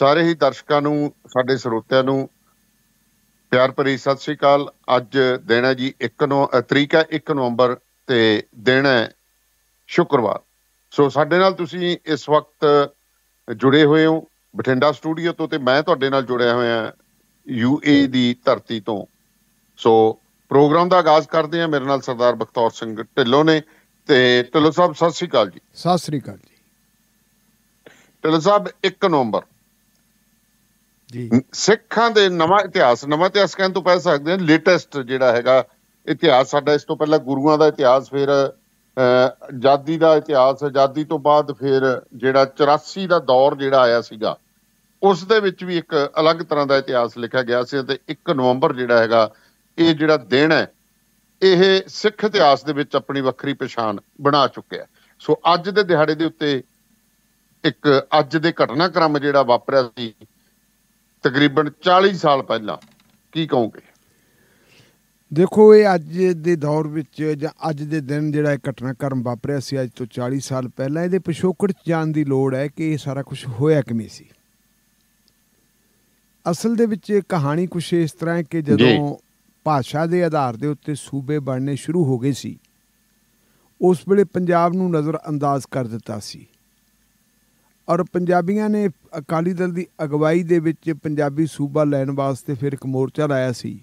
ਸਾਰੇ ਹੀ ਦਰਸ਼ਕਾਂ ਨੂੰ ਸਾਡੇ ਸਰੋਤਿਆਂ ਨੂੰ ਪਿਆਰ ਭਰੀ ਸਤਿ ਸ੍ਰੀ ਅਕਾਲ। ਅੱਜ ਦਿਨ ਹੈ ਜੀ 1 ਨੂੰ ਤਰੀਕ ਹੈ 1 ਨਵੰਬਰ ਤੇ ਦਿਨ ਹੈ ਸ਼ੁੱਕਰਵਾਰ। ਸੋ ਸਾਡੇ ਨਾਲ ਤੁਸੀਂ ਇਸ ਵਕਤ ਜੁੜੇ ਹੋਏ ਹੋ ਬਠਿੰਡਾ ਸਟੂਡੀਓ ਤੋਂ ਤੇ ਮੈਂ ਤੁਹਾਡੇ ਨਾਲ ਜੁੜਿਆ ਹੋਇਆ ਯੂਏ ਦੀ ਧਰਤੀ ਤੋਂ। ਸੋ ਪ੍ਰੋਗਰਾਮ ਦਾ ਆਗਾਜ਼ ਕਰਦੇ ਹਾਂ। ਮੇਰੇ ਨਾਲ ਸਰਦਾਰ ਬਖਤੌਰ ਸਿੰਘ ਢਿੱਲੋਂ ਨੇ ਤੇ ਢਿੱਲੋਂ ਸਾਹਿਬ ਸਤਿ ਸ੍ਰੀ ਅਕਾਲ ਜੀ। ਸਤਿ ਸ੍ਰੀ ਅਕਾਲ ਜੀ। ਢਿੱਲੋਂ ਸਾਹਿਬ 1 ਨਵੰਬਰ। ਜੀ। ਸਿੱਖਾਂ ਦੇ ਨਵਾਂ ਇਤਿਹਾਸ ਨਵਾਂ ਇਤਿਹਾਸ ਕਹਿਣ ਤੋਂ ਪਹਿਲਾਂ ਸਕਦੇ ਹਾਂ ਲੇਟੈਸਟ ਜਿਹੜਾ ਹੈਗਾ ਇਤਿਹਾਸ, ਸਾਡਾ ਇਸ ਤੋਂ ਪਹਿਲਾਂ ਗੁਰੂਆਂ ਦਾ ਇਤਿਹਾਸ, ਫਿਰ ਆਜ਼ਾਦੀ ਦਾ ਇਤਿਹਾਸ, ਆਜ਼ਾਦੀ ਤੋਂ ਬਾਅਦ ਫਿਰ ਜਿਹੜਾ 84 ਦਾ ਦੌਰ ਜਿਹੜਾ ਆਇਆ ਸੀਗਾ, ਉਸ ਦੇ ਵਿੱਚ ਵੀ ਇੱਕ ਅਲੱਗ ਤਰ੍ਹਾਂ ਦਾ ਇਤਿਹਾਸ ਲਿਖਿਆ ਗਿਆ ਸੀ ਤੇ 1 ਨਵੰਬਰ ਜਿਹੜਾ ਹੈਗਾ, ਇਹ ਜਿਹੜਾ ਦਿਨ ਹੈ, ਇਹ ਸਿੱਖ ਇਤਿਹਾਸ ਦੇ ਵਿੱਚ ਆਪਣੀ ਵੱਖਰੀ ਪਛਾਣ ਬਣਾ ਚੁੱਕਿਆ ਸੋ ਅੱਜ ਦੇ ਦਿਹਾੜੇ ਦੇ ਉੱਤੇ ਇੱਕ ਅੱਜ ਦੇ ਘਟਨਾਕ੍ਰਮ ਜਿਹੜਾ ਵਾਪਰਿਆ ਸੀ ਤਕਰੀਬਨ 40 ਸਾਲ ਪਹਿਲਾਂ। ਕੀ ਕਹੋਗੇ? ਦੇਖੋ ਇਹ ਅੱਜ ਦੇ ਦੌਰ ਵਿੱਚ ਜਾਂ ਅੱਜ ਦੇ ਦਿਨ ਜਿਹੜਾ ਇਹ ਘਟਨਾਕ੍ਰਮ ਵਾਪਰਿਆ ਸੀ ਅੱਜ ਤੋਂ 40 ਸਾਲ ਪਹਿਲਾਂ ਇਹਦੇ ਪਿਛੋਕੜ ਚ ਜਾਣ ਦੀ ਲੋੜ ਹੈ ਕਿ ਇਹ ਸਾਰਾ ਕੁਝ ਹੋਇਆ ਕਿਵੇਂ ਸੀ। ਅਸਲ ਦੇ ਵਿੱਚ ਇਹ ਕਹਾਣੀ ਕੁਝ ਇਸ ਤਰ੍ਹਾਂ ਹੈ ਕਿ ਜਦੋਂ ਭਾਸ਼ਾ ਦੇ ਆਧਾਰ ਦੇ ਉੱਤੇ ਸੂਬੇ ਬਣਨੇ ਸ਼ੁਰੂ ਹੋ ਗਏ ਸੀ ਉਸ ਵੇਲੇ ਪੰਜਾਬ ਨੂੰ ਨਜ਼ਰ ਅੰਦਾਜ਼ ਕਰ ਦਿੱਤਾ ਸੀ। ਔਰ ਪੰਜਾਬੀਆਂ ਨੇ ਅਕਾਲੀ ਦਲ ਦੀ ਅਗਵਾਈ ਦੇ ਵਿੱਚ ਪੰਜਾਬੀ ਸੂਬਾ ਲੈਣ ਵਾਸਤੇ ਫਿਰ ਇੱਕ ਮੋਰਚਾ ਲਾਇਆ ਸੀ।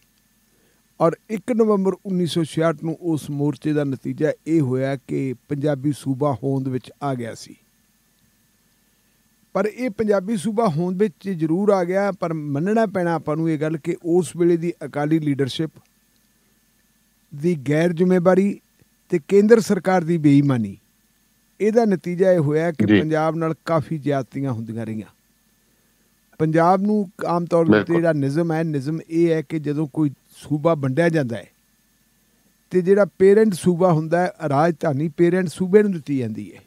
ਔਰ 1 ਨਵੰਬਰ 1966 ਨੂੰ ਉਸ ਮੋਰਚੇ ਦਾ ਨਤੀਜਾ ਇਹ ਹੋਇਆ ਕਿ ਪੰਜਾਬੀ ਸੂਬਾ ਹੋਂਦ ਵਿੱਚ ਆ ਗਿਆ ਸੀ। ਪਰ ਇਹ ਪੰਜਾਬੀ ਸੂਬਾ ਹੋਂਦ ਵਿੱਚ ਜ਼ਰੂਰ ਆ ਗਿਆ, ਪਰ ਮੰਨਣਾ ਪੈਣਾ ਆਪਾਂ ਨੂੰ ਇਹ ਗੱਲ ਕਿ ਉਸ ਵੇਲੇ ਦੀ ਅਕਾਲੀ ਲੀਡਰਸ਼ਿਪ ਦੀ ਗੈਰ ਜ਼ਿੰਮੇਵਾਰੀ ਤੇ ਕੇਂਦਰ ਸਰਕਾਰ ਦੀ ਬੇਈਮਾਨੀ ਇਹਦਾ ਨਤੀਜਾ ਇਹ ਹੋਇਆ ਕਿ ਪੰਜਾਬ ਨਾਲ ਕਾਫੀ ਜ਼ਿਆਦਤੀਆਂ ਹੁੰਦੀਆਂ ਰਹੀਆਂ। ਪੰਜਾਬ ਨੂੰ ਆਮ ਤੌਰ ਤੇ ਜਿਹੜਾ ਨਿਜ਼ਮ ਹੈ ਨਿਜ਼ਮ ਇਹ ਹੈ ਕਿ ਜਦੋਂ ਕੋਈ ਸੂਬਾ ਵੰਡਿਆ ਜਾਂਦਾ ਹੈ ਤੇ ਜਿਹੜਾ ਪੇਰੈਂਟ ਸੂਬਾ ਹੁੰਦਾ ਹੈ ਰਾਜਧਾਨੀ ਪੇਰੈਂਟ ਸੂਬੇ ਨੂੰ ਦਿੱਤੀ ਜਾਂਦੀ ਹੈ।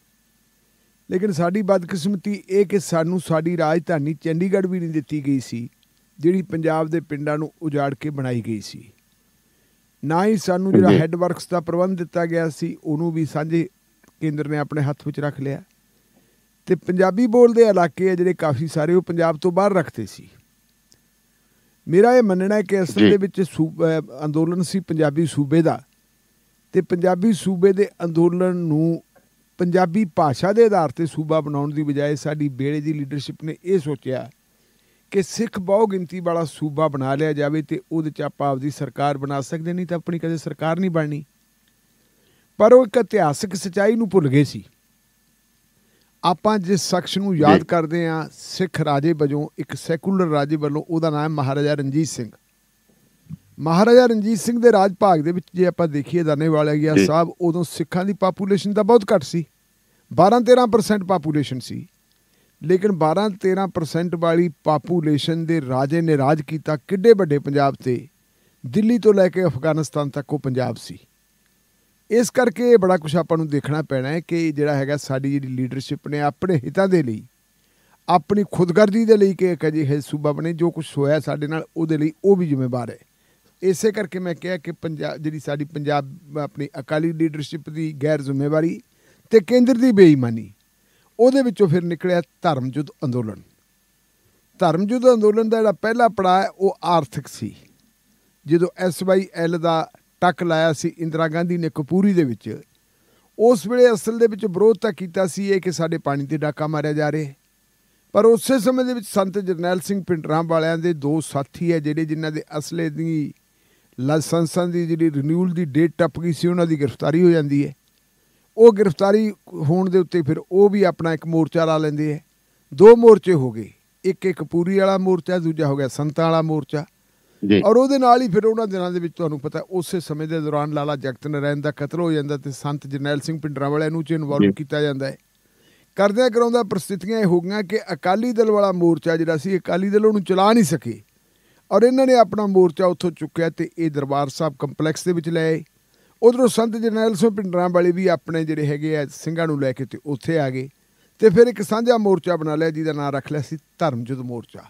ਲੇਕਿਨ ਸਾਡੀ ਬਦਕਿਸਮਤੀ ਇਹ ਕਿ ਸਾਨੂੰ ਸਾਡੀ ਰਾਜਧਾਨੀ ਚੰਡੀਗੜ੍ਹ ਵੀ ਨਹੀਂ ਦਿੱਤੀ ਗਈ ਸੀ ਜਿਹੜੀ ਪੰਜਾਬ ਦੇ ਪਿੰਡਾਂ ਨੂੰ ਉਜਾੜ ਕੇ ਬਣਾਈ ਗਈ ਸੀ। ਨਾ ਹੀ ਸਾਨੂੰ ਜਿਹੜਾ ਹੈੱਡਵਰਕਸ ਦਾ ਪ੍ਰਬੰਧ ਦਿੱਤਾ ਗਿਆ ਸੀ ਉਹਨੂੰ ਵੀ ਸਾਂਝੇ ਕੇਂਦਰ ਨੇ ਆਪਣੇ ਹੱਥ ਵਿੱਚ ਰੱਖ ਲਿਆ। ਤੇ ਪੰਜਾਬੀ ਬੋਲਦੇ ਇਲਾਕੇ ਆ ਜਿਹੜੇ ਕਾਫੀ ਸਾਰੇ ਉਹ ਪੰਜਾਬ ਤੋਂ ਬਾਹਰ ਰੱਖਦੇ ਸੀ। ਮੇਰਾ ਇਹ ਮੰਨਣਾ ਹੈ ਕਿ ਅਸਲ ਦੇ ਵਿੱਚ ਅੰਦੋਲਨ ਸੀ ਪੰਜਾਬੀ ਸੂਬੇ ਦਾ। ਤੇ ਪੰਜਾਬੀ ਸੂਬੇ ਦੇ ਅੰਦੋਲਨ ਨੂੰ ਪੰਜਾਬੀ ਭਾਸ਼ਾ ਦੇ ਆਧਾਰ ਤੇ ਸੂਬਾ ਬਣਾਉਣ ਦੀ ਬਜਾਏ ਸਾਡੀ ਬੇੜੇ ਦੀ ਲੀਡਰਸ਼ਿਪ ਨੇ ਇਹ ਸੋਚਿਆ ਕਿ ਸਿੱਖ ਬਹੁ ਗਿਣਤੀ ਵਾਲਾ ਸੂਬਾ ਬਣਾ ਲਿਆ ਜਾਵੇ ਤੇ ਉਹਦੇ ਚ ਆਪਾਂ ਆਪਦੀ ਸਰਕਾਰ ਬਣਾ ਸਕਦੇ ਨਹੀਂ ਤਾਂ ਆਪਣੀ ਕਦੇ ਸਰਕਾਰ ਨਹੀਂ ਬਣਨੀ। ਪਰ ਉਹ ਇੱਕ ਇਤਿਹਾਸਕ ਸਚਾਈ ਨੂੰ ਭੁੱਲ ਗਏ ਸੀ। ਆਪਾਂ ਜਿਸ ਸ਼ਖਸ ਨੂੰ ਯਾਦ ਕਰਦੇ ਆ ਸਿੱਖ ਰਾਜੇ ਵਜੋਂ ਇੱਕ ਸੈਕੂਲਰ ਰਾਜੇ ਵੱਲੋਂ ਉਹਦਾ ਨਾਮ ਮਹਾਰਾਜਾ ਰਣਜੀਤ ਸਿੰਘ। ਮਹਾਰਾਜਾ ਰਣਜੀਤ ਸਿੰਘ ਦੇ ਰਾਜ ਭਾਗ ਦੇ ਵਿੱਚ ਜੇ ਆਪਾਂ ਦੇਖੀਏ ਦਾਨੇ ਵਾਲਾ ਗਿਆ ਸਾਹਿਬ ਉਦੋਂ ਸਿੱਖਾਂ ਦੀ ਪਾਪੂਲੇਸ਼ਨ ਤਾਂ ਬਹੁਤ ਘੱਟ ਸੀ। 12-13% ਪਾਪੂਲੇਸ਼ਨ ਸੀ। ਲੇਕਿਨ 12-13% ਵਾਲੀ ਪਾਪੂਲੇਸ਼ਨ ਦੇ ਰਾਜੇ ਨੇ ਰਾਜ ਕੀਤਾ ਕਿੱਡੇ ਵੱਡੇ ਪੰਜਾਬ ਤੇ। ਦਿੱਲੀ ਤੋਂ ਲੈ ਕੇ ਅਫਗਾਨਿਸਤਾਨ ਤੱਕ ਉਹ ਪੰਜਾਬ ਸੀ। ਇਸ ਕਰਕੇ ਬੜਾ ਕੁਝ ਆਪਾਂ ਨੂੰ ਦੇਖਣਾ ਪੈਣਾ ਹੈ ਕਿ ਜਿਹੜਾ ਹੈਗਾ ਸਾਡੀ ਜਿਹੜੀ ਲੀਡਰਸ਼ਿਪ ਨੇ ਆਪਣੇ ਹਿੱਤਾਂ ਦੇ ਲਈ, ਆਪਣੀ ਖੁਦਗਰਜ਼ੀ ਦੇ ਲਈ ਕਿ ਇੱਕ ਅਜਿਹੇ ਸੂਬਾ ਬਣੇ ਜੋ ਕੁਝ ਹੋਇਆ ਸਾਡੇ ਨਾਲ, ਉਹਦੇ ਲਈ ਉਹ ਵੀ ਜ਼ਿੰਮੇਵਾਰ ਹੈ। ਇਸੇ ਕਰਕੇ ਮੈਂ ਕਿਹਾ ਕਿ ਪੰਜਾਬ ਜਿਹੜੀ ਸਾਡੀ ਪੰਜਾਬ ਆਪਣੀ ਅਕਾਲੀ ਲੀਡਰਸ਼ਿਪ ਦੀ ਗੈਰ ਜ਼ਿੰਮੇਵਾਰੀ ਤੇ ਕੇਂਦਰ ਦੀ ਬੇਈਮਾਨੀ, ਉਹਦੇ ਵਿੱਚੋਂ ਫਿਰ ਨਿਕਲਿਆ ਧਰਮ ਯੁੱਧ ਅੰਦੋਲਨ। ਧਰਮ ਯੁੱਧ ਅੰਦੋਲਨ ਦਾ ਜਿਹੜਾ ਪਹਿਲਾ ਪੜਾਅ ਉਹ ਆਰਥਿਕ ਸੀ। ਜਦੋਂ ਐਸਵਾਈਐਲ ਦਾ ਟੱਕ ਲਾਇਆ ਸੀ ਇੰਦਰਾ ਗਾਂਧੀ ਨੇ ਕਪੂਰੀ ਦੇ ਵਿੱਚ। ਉਸ ਵੇਲੇ ਅਸਲ ਦੇ ਵਿੱਚ ਵਿਰੋਧ ਤਾਂ ਕੀਤਾ ਸੀ ਇਹ ਕਿ ਸਾਡੇ ਪਾਣੀ ਤੇ ਡਾਕਾ ਮਾਰਿਆ ਜਾ ਰਿਹਾ ਪਰ ਉਸੇ ਸਮੇਂ ਦੇ ਵਿੱਚ ਸੰਤ ਜਰਨੈਲ ਸਿੰਘ ਪਿੰਡਰਾਂ ਵਾਲਿਆਂ ਦੇ ਦੋ ਸਾਥੀ ਹੈ ਜਿਹੜੇ ਜਿਨ੍ਹਾਂ ਦੇ ਅਸਲੇ ਦੀ ਲਾਇਸੈਂਸਾਂ ਦੀ ਜਿਹੜੀ ਰਿਨਿਊਲ ਦੀ ਡੇਟ ਟੱਪ ਗਈ ਸੀ, ਉਹਨਾਂ ਦੀ ਗ੍ਰਿਫਤਾਰੀ ਹੋ ਜਾਂਦੀ ਹੈ। ਉਹ ਗ੍ਰਿਫਤਾਰੀ ਹੋਣ ਦੇ ਉੱਤੇ ਫਿਰ ਉਹ ਵੀ ਆਪਣਾ ਇੱਕ ਮੋਰਚਾ ਲਾ ਲੈਂਦੇ ਹੈ। ਦੋ ਮੋਰਚੇ ਹੋ ਗਏ। ਇੱਕ ਇੱਕ ਪੂਰੀ ਵਾਲਾ ਮੋਰਚਾ, ਦੂਜਾ ਹੋ ਗਿਆ ਸੰਤਾਂ ਵਾਲਾ ਮੋਰਚਾ। ਔਰ ਉਹਦੇ ਨਾਲ ਹੀ ਫਿਰ ਉਹਨਾਂ ਦਿਨਾਂ ਦੇ ਵਿੱਚ ਤੁਹਾਨੂੰ ਪਤਾ ਉਸੇ ਸਮੇਂ ਦੇ ਦੌਰਾਨ ਲਾਲਾ ਜਗਤ ਨਰੈਣ ਦਾ ਕਤਲ ਹੋ ਜਾਂਦਾ ਤੇ ਸੰਤ ਜਰਨੈਲ ਸਿੰਘ ਪਿੰਡਰਾਂ ਵਾਲਿਆਂ ਨੂੰ ਚ ਇਨਵੋਲਵ ਕੀਤਾ ਜਾਂਦਾ ਹੈ। ਕਰਦਿਆਂ ਕਰਾਉਂਦਾ ਪ੍ਰਸਥਿਤੀਆਂ ਇਹ ਹੋ ਗਈਆਂ ਕਿ ਅਕਾਲੀ ਦਲ ਵਾਲਾ ਮੋਰਚਾ ਜਿਹੜਾ ਸੀ ਅਕਾਲੀ ਦਲ ਉਹਨੂੰ ਚਲਾ ਨਹੀਂ ਸਕੇ। ਔਰ ਇਹਨਾਂ ਨੇ ਆਪਣਾ ਮੋਰਚਾ ਉੱਥੋਂ ਚੁੱਕਿਆ ਤੇ ਇਹ ਦਰਬਾਰ ਸਾਹਿਬ ਕੰਪਲੈਕਸ ਦੇ ਵਿੱਚ ਲੈ ਆਏ। ਉਧਰੋਂ ਸੰਤ ਜਰਨੈਲ ਸਿੰਘ ਪਿੰਡਰਾਂ ਵਾਲੇ ਵੀ ਆਪਣੇ ਜਿਹੜੇ ਹੈਗੇ ਆ ਸਿੰਘਾਂ ਨੂੰ ਲੈ ਕੇ ਤੇ ਉੱਥੇ ਆ ਗਏ ਤੇ ਫਿਰ ਇੱਕ ਸਾਂਝਾ ਮੋਰਚਾ ਬਣਾ ਲਿਆ ਜਿਹਦਾ ਨਾਮ ਰੱਖ ਲਿਆ ਸੀ ਧਰਮਜੁੱਧ ਮੋਰਚਾ।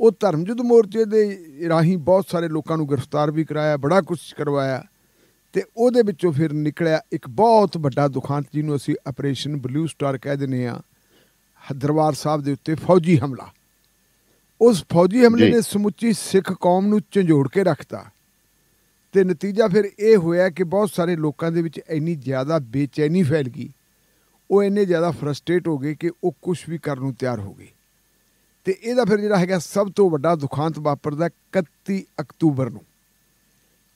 ਉਹ ਧਰਮਯੁੱਧ ਮੋਰਚੇ ਦੇ ਰਾਹੀਂ ਬਹੁਤ ਸਾਰੇ ਲੋਕਾਂ ਨੂੰ ਗ੍ਰਿਫਤਾਰ ਵੀ ਕਰਾਇਆ ਬੜਾ ਕੁਝ ਕਰਵਾਇਆ ਤੇ ਉਹਦੇ ਵਿੱਚੋਂ ਫਿਰ ਨਿਕਲਿਆ ਇੱਕ ਬਹੁਤ ਵੱਡਾ ਦੁਖਾਂਤ ਜਿਹਨੂੰ ਅਸੀਂ ਆਪਰੇਸ਼ਨ ਬਲੂ ਸਟਾਰ ਕਹਿ ਦਿੰਦੇ ਆ ਦਰਬਾਰ ਸਾਹਿਬ ਦੇ ਉੱਤੇ ਫੌਜੀ ਹਮਲਾ। ਉਸ ਫੌਜੀ ਹਮਲੇ ਨੇ ਸਮੁੱਚੀ ਸਿੱਖ ਕੌਮ ਨੂੰ ਝੰਜੋੜ ਕੇ ਰੱਖਤਾ ਤੇ ਨਤੀਜਾ ਫਿਰ ਇਹ ਹੋਇਆ ਕਿ ਬਹੁਤ ਸਾਰੇ ਲੋਕਾਂ ਦੇ ਵਿੱਚ ਇੰਨੀ ਜ਼ਿਆਦਾ ਬੇਚੈਨੀ ਫੈਲ ਗਈ। ਉਹ ਇੰਨੇ ਜ਼ਿਆਦਾ ਫਰਸਟ੍ਰੇਟ ਹੋ ਗਏ ਕਿ ਉਹ ਕੁਝ ਵੀ ਕਰਨ ਨੂੰ ਤਿਆਰ ਹੋ ਗਏ। ਤੇ ਇਹਦਾ ਫਿਰ ਜਿਹੜਾ ਹੈਗਾ ਸਭ ਤੋਂ ਵੱਡਾ ਦੁਖਾਂਤ ਵਾਪਰਦਾ 31 ਅਕਤੂਬਰ ਨੂੰ।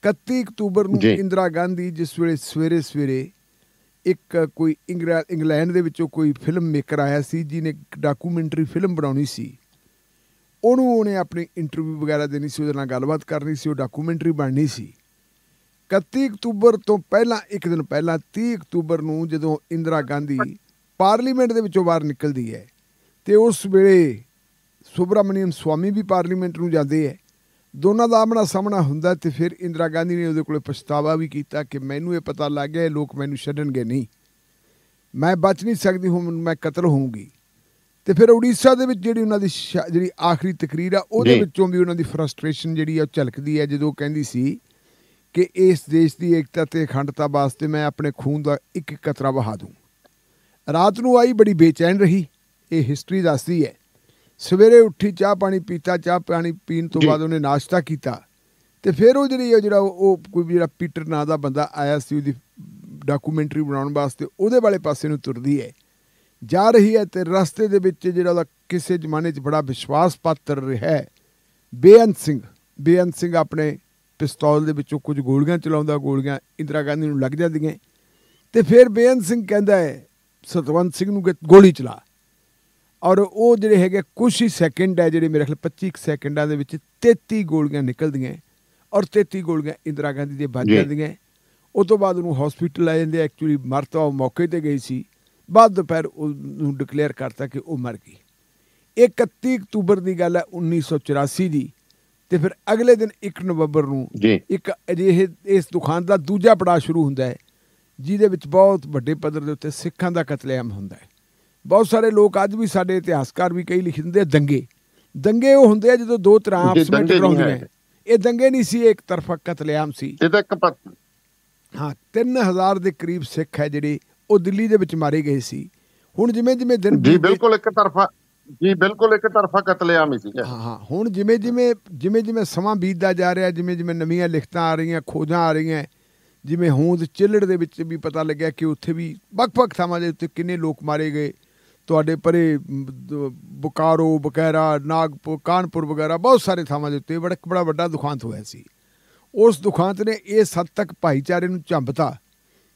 31 ਅਕਤੂਬਰ ਨੂੰ ਇੰਦਰਾ ਗਾਂਧੀ ਜਿਸ ਵੇਲੇ ਸਵੇਰੇ ਸਵੇਰੇ ਇੱਕ ਕੋਈ ਇੰਗਲੈਂਡ ਦੇ ਵਿੱਚੋਂ ਕੋਈ ਫਿਲਮ ਮੇਕਰ ਆਇਆ ਸੀ ਜਿਹਨੇ ਡਾਕੂਮੈਂਟਰੀ ਫਿਲਮ ਬਣਾਉਣੀ ਸੀ। ਉਹਨੂੰ ਉਹਨੇ ਆਪਣੀ ਇੰਟਰਵਿਊ ਵਗੈਰਾ ਦੇਣੀ ਸੀ ਉਹਦੇ ਨਾਲ ਗੱਲਬਾਤ ਕਰਨੀ ਸੀ ਉਹ ਡਾਕੂਮੈਂਟਰੀ ਬਣਨੀ ਸੀ। 31 ਅਕਤੂਬਰ ਤੋਂ ਪਹਿਲਾਂ ਇੱਕ ਦਿਨ ਪਹਿਲਾਂ 30 ਅਕਤੂਬਰ ਨੂੰ ਜਦੋਂ ਇੰਦਰਾ ਗਾਂਧੀ ਪਾਰਲੀਮੈਂਟ ਦੇ ਵਿੱਚੋਂ ਬਾਹਰ ਨਿਕਲਦੀ ਹੈ ਤੇ ਉਸ ਵੇਲੇ ਸੁਬਰਾਮਨੀਅਮ ਸਵਾਮੀ ਵੀ ਪਾਰਲੀਮੈਂਟ ਨੂੰ ਜਾਂਦੇ ਹੈ ਦੋਨਾਂ ਦਾ ਆਮਣਾ ਸਾਹਮਣਾ ਹੁੰਦਾ ਤੇ ਫਿਰ ਇੰਦਰਾ ਗਾਂਧੀ ਨੇ ਉਹਦੇ ਕੋਲੇ ਪਛਤਾਵਾ ਵੀ ਕੀਤਾ ਕਿ ਮੈਨੂੰ ਇਹ ਪਤਾ ਲੱਗ ਗਿਆ ਲੋਕ ਮੈਨੂੰ ਛੱਡਣਗੇ ਨਹੀਂ। ਮੈਂ ਬਚ ਨਹੀਂ ਸਕਦੀ ਹੁਣ ਮੈਂ ਕਤਲ ਹੋਊਂਗੀ। ਤੇ ਫਿਰ ਉੜੀਸਾ ਦੇ ਵਿੱਚ ਜਿਹੜੀ ਉਹਨਾਂ ਦੀ ਜਿਹੜੀ ਆਖਰੀ ਤਕਰੀਰ ਆ ਉਹਦੇ ਵਿੱਚੋਂ ਵੀ ਉਹਨਾਂ ਦੀ ਫਰਸਟ੍ਰੇਸ਼ਨ ਜਿਹੜੀ ਆ ਝਲਕਦੀ ਹੈ ਜਦੋਂ ਕਹਿੰਦੀ ਸੀ ਕਿ ਇਸ ਦੇਸ਼ ਦੀ ਏਕਤਾ ਤੇ ਅਖੰਡਤਾ ਵਾਸਤੇ ਮੈਂ ਆਪਣੇ ਖੂਨ ਦਾ ਇੱਕ ਕਤਰਾ ਵਹਾ ਦੂੰ। ਰਾਤ ਨੂੰ ਆਈ ਬੜੀ ਬੇਚੈਨ ਰਹੀ ਇਹ ਹਿਸਟਰੀ ਦੱਸਦੀ ਹੈ ਸਵੇਰੇ ਉੱਠੀ ਚਾਹ ਪਾਣੀ ਪੀਤਾ ਚਾਹ ਪਾਣੀ ਪੀਣ ਤੋਂ ਬਾਅਦ ਉਹਨੇ ਨਾਸ਼ਤਾ ਕੀਤਾ। ਤੇ ਫਿਰ ਉਹ ਜਿਹੜੀ ਜਿਹੜਾ ਉਹ ਕੋਈ ਜਿਹੜਾ ਪੀਟਰ ਨਾਂ ਦਾ ਬੰਦਾ ਆਇਆ ਸੀ ਉਹਦੀ ਡਾਕੂਮੈਂਟਰੀ ਬਣਾਉਣ ਵਾਸਤੇ ਉਹਦੇ ਵਾਲੇ ਪਾਸੇ ਨੂੰ ਤੁਰਦੀ ਹੈ। ਜਾ ਰਹੀ ਹੈ ਤੇ ਰਸਤੇ ਦੇ ਵਿੱਚ ਜਿਹੜਾ ਉਹਦਾ ਕਿਸੇ ਜ਼ਮਾਨੇ 'ਚ ਬੜਾ ਵਿਸ਼ਵਾਸ ਪਾਤਰ ਰਿਹਾ ਬੇਅੰਤ ਸਿੰਘ ਬੇਅੰਤ ਸਿੰਘ ਆਪਣੇ ਪਿਸਤੌਲ ਦੇ ਵਿੱਚੋਂ ਕੁਝ ਗੋਲੀਆਂ ਚਲਾਉਂਦਾ ਗੋਲੀਆਂ ਇੰਦਰਾ ਗਾਂਧੀ ਨੂੰ ਲੱਗ ਜਾਂਦੀਆਂ। ਤੇ ਫਿਰ ਬੇਅੰਤ ਸਿੰਘ ਕਹਿੰਦਾ ਹੈ ਸਤਵੰਤ ਸਿੰਘ ਨੂੰ ਗੋਲੀ ਚਲਾ। ਔਰ ਉਹ ਜਿਹੜੇ ਹੈਗੇ ਕੁਝ ਹੀ ਸੈਕਿੰਡ ਹੈ ਜਿਹੜੇ ਮੇਰੇ ਖਿਆਲ 25 ਸੈਕਿੰਡਾਂ ਦੇ ਵਿੱਚ 33 ਗੋਲੀਆਂ ਨਿਕਲਦੀਆਂ ਔਰ 33 ਗੋਲੀਆਂ ਇੰਦਰਾ ਗਾਂਧੀ ਦੇ ਵੱਜ ਜਾਂਦੀਆਂ ਉਸ ਤੋਂ ਬਾਅਦ ਉਹਨੂੰ ਹਸਪੀਟਲ ਲੈ ਜਾਂਦੇ ਐਕਚੁਅਲੀ ਮਰਤਾ ਉਹ ਮੌਕੇ ਤੇ ਗਈ ਸੀ। ਬਾਅਦ ਦੁਪਹਿਰ ਉਹਨੂੰ ਡਿਕਲੇਅਰ ਕਰਤਾ ਕਿ ਉਹ ਮਰ ਗਈ। ਇਹ 31 ਅਕਤੂਬਰ ਦੀ ਗੱਲ ਹੈ 1984 ਦੀ। ਤੇ ਫਿਰ ਅਗਲੇ ਦਿਨ 1 ਨਵੰਬਰ ਨੂੰ ਇੱਕ ਅਜਿਹੇ ਇਸ ਦੁਕਾਨ ਦਾ ਦੂਜਾ ਪੜਾਅ ਸ਼ੁਰੂ ਹੁੰਦਾ ਹੈ ਜਿਹਦੇ ਵਿੱਚ ਬਹੁਤ ਵੱਡੇ ਪੱਧਰ ਦੇ ਉੱਤੇ ਸਿੱਖਾਂ ਦਾ ਕਤਲੇਆਮ ਹੁੰਦਾ ਹੈ। ਬਹੁਤ ਸਾਰੇ ਲੋਕ ਅੱਜ ਵੀ ਸਾਡੇ ਇਤਿਹਾਸਕਾਰ ਵੀ ਕਈ ਲਿਖ ਦਿੰਦੇ ਦੰਗੇ। ਦੰਗੇ ਉਹ ਹੁੰਦੇ ਆ ਜਦੋਂ ਦੋ ਤਰ੍ਹਾਂ ਆਪਸ ਵਿੱਚ ਟਕਰਾਉਂਦੇ ਇਹ ਦੰਗੇ ਨਹੀਂ ਸੀ ਇੱਕ ਤਰਫਾ ਕਤਲੇਆਮ ਸੀ। ਇਹ ਤਾਂ ਇੱਕ ਹਾਂ 3000 ਦੇ ਕਰੀਬ ਸਿੱਖ ਹੈ ਜਿਹੜੇ ਉਹ ਦਿੱਲੀ ਦੇ ਵਿੱਚ ਮਾਰੇ ਗਏ ਸੀ। ਹੁਣ ਜਿਵੇਂ ਜਿਵੇਂ ਦਿਨ ਜੀ ਬਿਲਕੁਲ ਇੱਕ ਤਰਫਾ ਜੀ ਬਿਲਕੁਲ ਇੱਕ ਤਰਫਾ ਕਤਲੇਆਮ ਹੀ ਸੀਗਾ। ਹਾਂ ਹਾਂ। ਹੁਣ ਜਿਵੇਂ ਜਿਵੇਂ ਜਿਵੇਂ ਜਿਵੇਂ ਸਮਾਂ ਬੀਤਦਾ ਜਾ ਰਿਹਾ ਜਿਵੇਂ ਜਿਵੇਂ ਨਵੀਆਂ ਲਿਖਤਾਂ ਆ ਰਹੀਆਂ ਖੋਜਾਂ ਆ ਰਹੀਆਂ ਜਿਵੇਂ ਹੋਂਦ ਚਿੱਲੜ ਦੇ ਵਿੱਚ ਵੀ ਪਤਾ ਲੱਗਿਆ ਕਿ ਉੱਥੇ ਵੀ ਵੱਖ-ਵੱਖ ਥਾਵਾਂ ਦੇ ਉੱਤੇ ਕਿੰਨੇ ਲੋਕ ਮਾਰੇ ਗਏ। ਤੁਹਾਡੇ ਪਰੇ ਬੁਕਾਰੋ, ਵਗੈਰਾ ਨਾਗਪੁਰ ਕਾਨਪੁਰ ਵਗੈਰਾ, ਬਹੁਤ ਸਾਰੇ ਥਾਵਾਂ ਦੇ ਉੱਤੇ ਬੜਾ ਬੜਾ ਵੱਡਾ ਦੁਖਾਂਤ ਹੋਇਆ ਸੀ। ਉਸ ਦੁਖਾਂਤ ਨੇ ਇਹ ਸੱਤ ਤੱਕ ਭਾਈਚਾਰੇ ਨੂੰ ਝੰਬਤਾ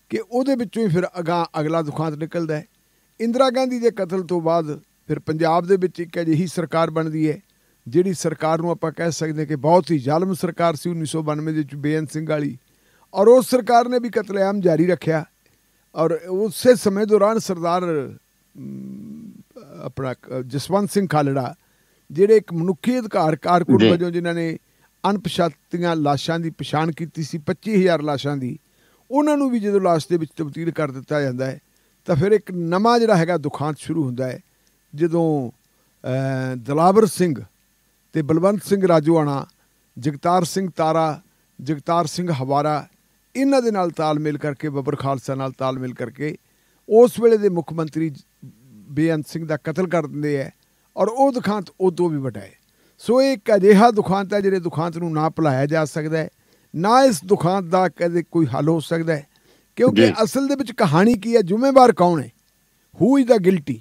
ਕਿ ਉਹਦੇ ਵਿੱਚੋਂ ਹੀ ਫਿਰ ਅਗਾ ਅਗਲਾ ਦੁਖਾਂਤ ਨਿਕਲਦਾ ਹੈ। ਇੰਦਰਾ ਗਾਂਧੀ ਦੇ ਕਤਲ ਤੋਂ ਬਾਅਦ ਫਿਰ ਪੰਜਾਬ ਦੇ ਵਿੱਚ ਇੱਕ ਅਜਿਹੀ ਸਰਕਾਰ ਬਣਦੀ ਹੈ, ਜਿਹੜੀ ਸਰਕਾਰ ਨੂੰ ਆਪਾਂ ਕਹਿ ਸਕਦੇ ਕਿ ਬਹੁਤ ਹੀ ਜ਼ਾਲਮ ਸਰਕਾਰ ਸੀ 1992 ਦੇ ਵਿੱਚ, ਬੇਅੰਤ ਸਿੰਘ ਵਾਲੀ। ਔਰ ਉਸ ਸਰਕਾਰ ਨੇ ਵੀ ਕਤਲੇਆਮ ਜਾਰੀ ਰੱਖਿਆ। ਔਰ ਉਸੇ ਸਮੇਂ ਦੌਰਾਨ ਸਰਦਾਰ ਆਪਣਾ ਜਸਵੰਤ ਸਿੰਘ ਖਾਲੜਾ ਜਿਹੜੇ ਇੱਕ ਮਨੁੱਖੀ ਅਧਿਕਾਰ ਕਾਰਕੁਨ ਵਜੋਂ ਜਿਨ੍ਹਾਂ ਨੇ ਅਣਪਛਾਤੀਆਂ ਲਾਸ਼ਾਂ ਦੀ ਪਛਾਣ ਕੀਤੀ ਸੀ 25000 ਲਾਸ਼ਾਂ ਦੀ ਉਹਨਾਂ ਨੂੰ ਵੀ ਜਦੋਂ ਲਾਸ਼ ਦੇ ਵਿੱਚ ਤਬਦੀਲ ਕਰ ਦਿੱਤਾ ਜਾਂਦਾ ਹੈ ਤਾਂ ਫਿਰ ਇੱਕ ਨਵਾਂ ਜਿਹੜਾ ਹੈਗਾ ਦੁਖਾਂਤ ਸ਼ੁਰੂ ਹੁੰਦਾ ਹੈ ਜਦੋਂ ਦਲਾਵਰ ਸਿੰਘ ਤੇ ਬਲਵੰਤ ਸਿੰਘ ਰਾਜੋਆਣਾ ਜਗਤਾਰ ਸਿੰਘ ਤਾਰਾ ਜਗਤਾਰ ਸਿੰਘ ਹਵਾਰਾ ਇਹਨਾਂ ਦੇ ਨਾਲ ਤਾਲਮੇਲ ਕਰਕੇ ਬੱਬਰ ਖਾਲਸਾ ਨਾਲ ਤਾਲਮੇਲ ਕਰਕੇ ਉਸ ਵੇਲੇ ਦੇ ਮੁੱਖ ਮੰਤਰੀ ਬੇਅੰਤ ਸਿੰਘ ਦਾ ਕਤਲ ਕਰ ਦਿੰਦੇ ਐ ਔਰ ਉਹ ਦੁਖਾਂਤ ਉਦੋਂ ਵੀ ਵੱਡਾ ਹੈ ਸੋ ਇੱਕ ਅਜਿਹਾ ਦੁਖਾਂਤ ਹੈ ਜਿਹੜੇ ਦੁਖਾਂਤ ਨੂੰ ਨਾ ਭੁਲਾਇਆ ਜਾ ਸਕਦਾ ਹੈ ਨਾ ਇਸ ਦੁਖਾਂਤ ਦਾ ਕਦੇ ਕੋਈ ਹੱਲ ਹੋ ਸਕਦਾ ਹੈ। ਕਿਉਂਕਿ ਅਸਲ ਦੇ ਵਿੱਚ ਕਹਾਣੀ ਕੀ ਹੈ? ਜ਼ਿੰਮੇਵਾਰ ਕੌਣ ਹੈ? ਹੂ ਇਜ਼ ਦਾ ਗਿਲਟੀ